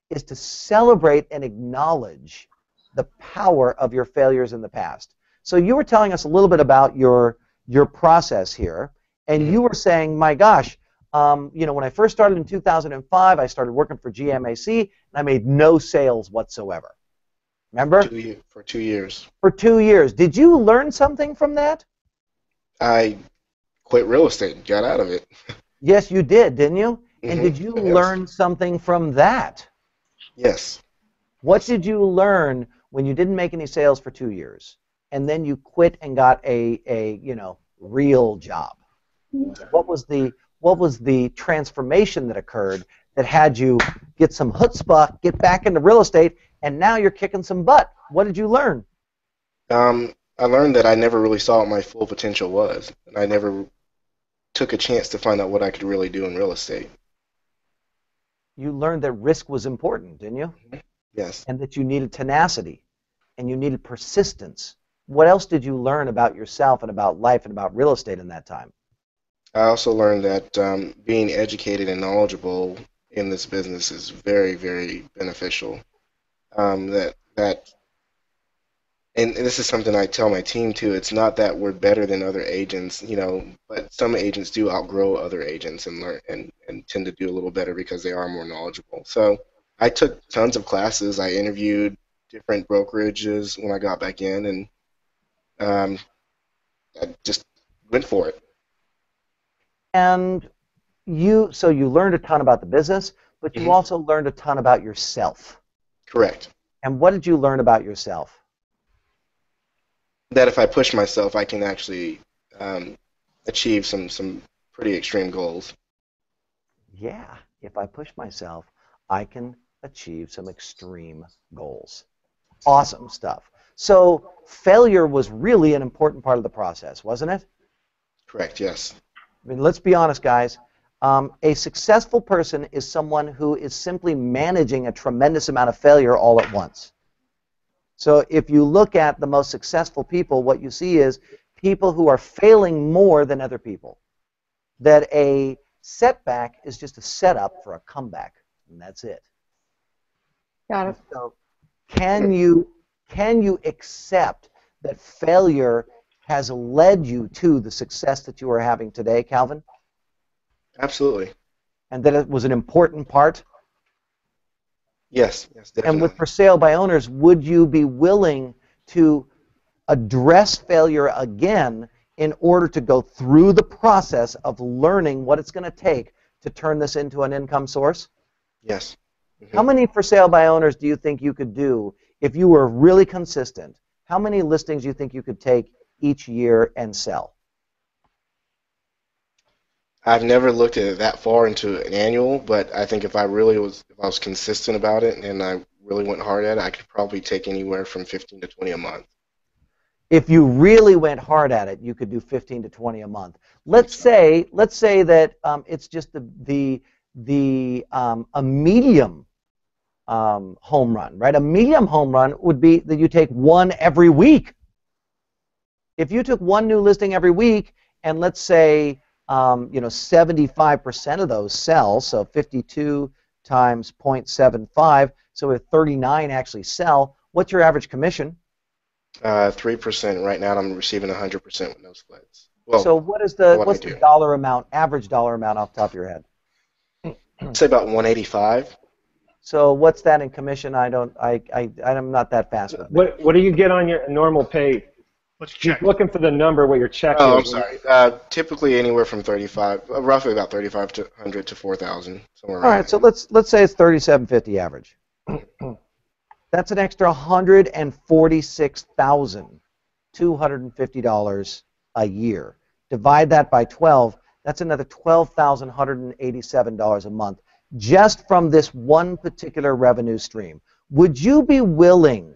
is to celebrate and acknowledge the power of your failures in the past. So you were telling us a little bit about your your process here, and you were saying, "My gosh, um, you know, when I first started in 2005, I started working for GMAC, and I made no sales whatsoever." Remember? Two ye- for two years. For two years. Did you learn something from that? I quit real estate and got out of it. Yes, you did, didn't you? And Mhm. did you Yes. learn something from that? Yes. What did you learn when you didn't make any sales for two years, and then you quit and got a, a you know real job? What was the what was the transformation that occurred that had you get some chutzpah, get back into real estate, and now you're kicking some butt? What did you learn? Um, I learned that I never really saw what my full potential was, and I never took a chance to find out what I could really do in real estate. you learned that risk was important, didn't you? Yes. And that you needed tenacity and you needed persistence. What else did you learn about yourself and about life and about real estate in that time? I also learned that um, being educated and knowledgeable in this business is very, very beneficial. Um, that that, and this is something I tell my team too. It's not that we're better than other agents, you know, but some agents do outgrow other agents and learn and, and tend to do a little better because they are more knowledgeable. So I took tons of classes. I interviewed different brokerages when I got back in, and um, I just went for it. And you, so you learned a ton about the business, but you Mhm. also learned a ton about yourself. Correct. And what did you learn about yourself? That if I push myself, I can actually um, achieve some some pretty extreme goals. Yeah, if I push myself, I can achieve some extreme goals. Awesome stuff. So failure was really an important part of the process, wasn't it? Correct. Yes. I mean, let's be honest, guys. Um, a successful person is someone who is simply managing a tremendous amount of failure all at once. So if you look at the most successful people, what you see is people who are failing more than other people. That a setback is just a setup for a comeback, and that's it. Got it. So can you can you accept that failure has led you to the success that you are having today, Calvin? Absolutely. And that it was an important part? Yes. Yes. Definitely. And with for sale by owners, would you be willing to address failure again in order to go through the process of learning what it's going to take to turn this into an income source? yes. Mhm. How many for sale by owners do you think you could do if you were really consistent? How many listings do you think you could take each year and sell? I've never looked at it that far into an annual, but I think if I really was, if I was consistent about it and I really went hard at it, I could probably take anywhere from 15 to 20 a month. If you really went hard at it, you could do 15 to 20 a month. Let's say, let's say that um, it's just the the the um, a medium um, home run, right? A medium home run would be that you take one every week. If you took one new listing every week, and let's say um, you know 75% of those sell, so 52 times 0.75, so if 39 actually sell, what's your average commission? Uh, Three percent right now. I'm receiving 100 percent with no splits. Well, so what is the what what's the do. dollar amount, average dollar amount off the top of your head? I'd say about 185. So what's that in commission? I don't I I I'm not that fast with it. What what do you get on your normal pay? Let's Keep check. looking for the number what your check Oh, I'm sorry. Uh, typically anywhere from 35, uh, roughly about 35 to 100 to 4,000, somewhere All around. right, so let's let's say it's 3750 average. That's an extra $146,250 a year. Divide that by 12, that's another $12,187 a month just from this one particular revenue stream. Would you be willing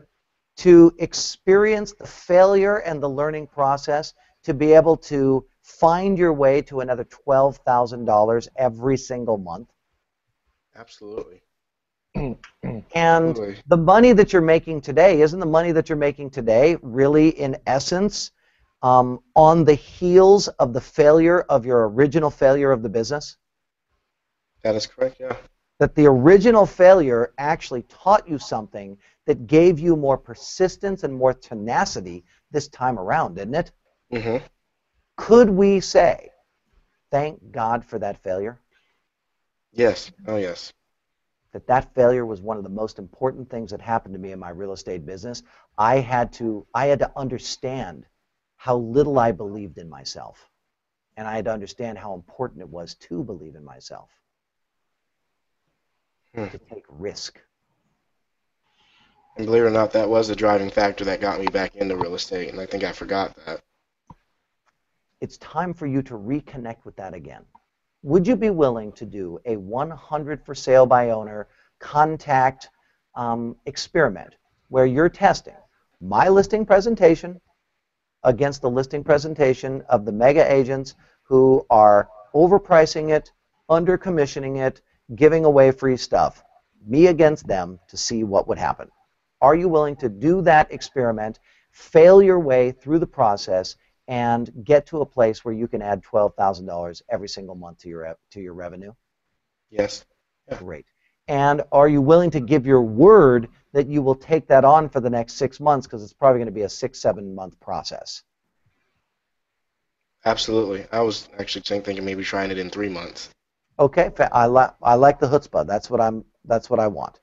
to experience the failure and the learning process to be able to find your way to another $12,000 every single month? Absolutely. And Absolutely. the money that you're making today, isn't the money that you're making today really, in essence, um, on the heels of the failure of your original failure of the business? That is correct, yeah. That the original failure actually taught you something that gave you more persistence and more tenacity this time around, didn't it? hmm Could we say, thank God for that failure? Yes. Oh, yes. that that failure was one of the most important things that happened to me in my real estate business. I had to I had to understand how little I believed in myself. And I had to understand how important it was to believe in myself. Hmm. To take risk. And believe it or not, that was the driving factor that got me back into real estate, and I think I forgot that. It's time for you to reconnect with that again. Would you be willing to do a 100 for sale by owner contact um, experiment where you're testing my listing presentation against the listing presentation of the mega agents who are overpricing it, under commissioning it, giving away free stuff, me against them, to see what would happen. Are you willing to do that experiment, fail your way through the process, and get to a place where you can add $12,000 every single month to your to your revenue? Yes. Yeah. Great. And are you willing to give your word that you will take that on for the next six months because it's probably going to be a six, seven month process? Absolutely. I was actually thinking maybe trying it in three months. Okay, I like I like the chutzpah. That's what I'm. That's what I want.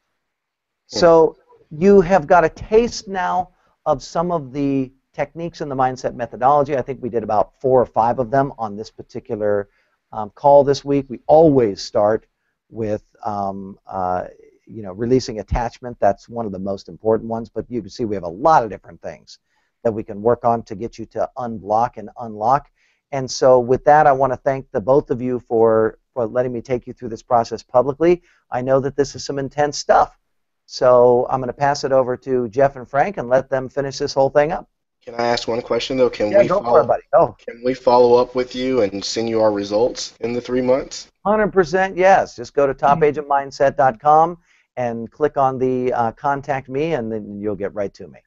Hmm. So you have got a taste now of some of the techniques in the mindset methodology. I think we did about four or five of them on this particular um, call this week. We always start with um, uh, you know releasing attachment. That's one of the most important ones. But you can see we have a lot of different things that we can work on to get you to unblock and unlock. And so with that, I want to thank the both of you for for letting me take you through this process publicly. I know that this is some intense stuff. So I'm going to pass it over to Jeff and Frank and let them finish this whole thing up. Can I ask one question though? Can yeah, we go follow, for it, buddy. Go. Can we follow up with you and send you our results in the three months? Hundred percent, yes. Just go to topagentmindset.com and click on the uh, contact me, and then you'll get right to me.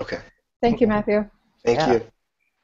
Okay. Thank you, Matthew. Thank Yeah. you.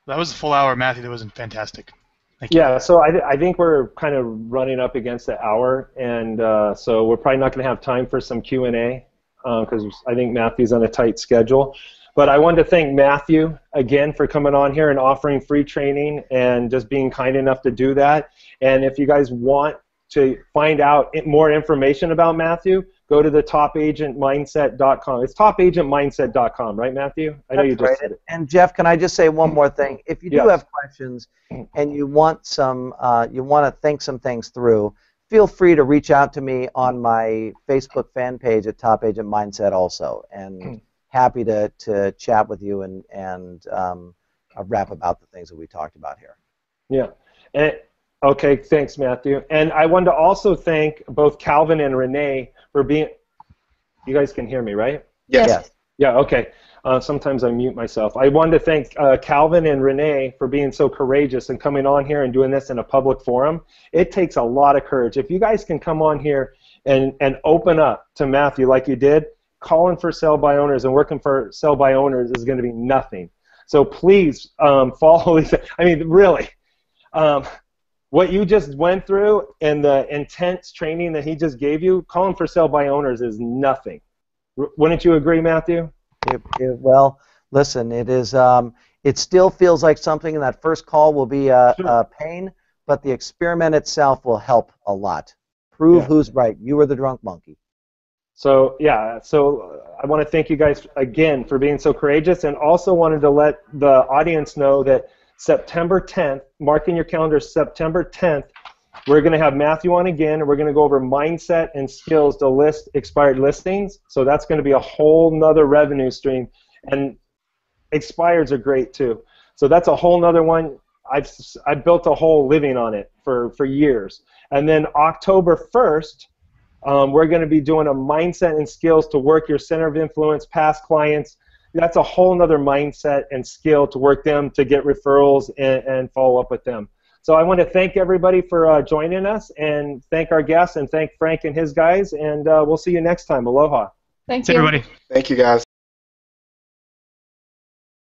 That was a full hour, Matthew. That was fantastic. Thank you. Yeah, so I, th- I think we're kind of running up against the hour, and uh, so we're probably not going to have time for some Q and A because I think Matthew's on a tight schedule. But I wanted to thank Matthew again for coming on here and offering free training and just being kind enough to do that. And if you guys want to find out more information about Matthew, go to the topagentmindset.com. It's topagentmindset.com, right, Matthew? I know That's you just right. said it. And Jeff, can I just say one more thing? If you do Yes. have questions and you want some, uh, you want to think some things through, feel free to reach out to me on my Facebook fan page at Top Agent Mindset also, and happy to, to chat with you and and um, uh, rap about the things that we talked about here. Yeah. And, okay, thanks, Matthew. And I wanted to also thank both Calvin and Renee for being. You guys can hear me, right? Yes. Yes. Yeah, okay. Uh, sometimes I mute myself. I wanted to thank uh, Calvin and Renee for being so courageous and coming on here and doing this in a public forum. It takes a lot of courage. If you guys can come on here and, and open up to Matthew like you did, calling for sale by owners and working for sale by owners is going to be nothing. So please um, follow these. I mean, really, um, what you just went through and the intense training that he just gave you, calling for sale by owners is nothing. W- Wouldn't you agree, Matthew? It, it, well, listen, it is. Um, it still feels like something in that first call will be a, Sure. a pain, but the experiment itself will help a lot. Prove Yeah. who's right. You were the drunk monkey. So yeah, so I want to thank you guys again for being so courageous, and also wanted to let the audience know that September 10th, mark in your calendar, September 10th, we're going to have Matthew on again, we're going to go over mindset and skills to list expired listings. So that's going to be a whole nother revenue stream, and expireds are great too. So that's a whole nother one. I've I've built a whole living on it for for years, and then October 1st. Um, we're going to be doing a mindset and skills to work your center of influence, past clients. That's a whole nother mindset and skill to work them to get referrals and, and follow up with them. So I want to thank everybody for uh, joining us and thank our guests and thank Frank and his guys. And uh, we'll see you next time. Aloha. Thank Thanks, you. everybody. Thank you, guys.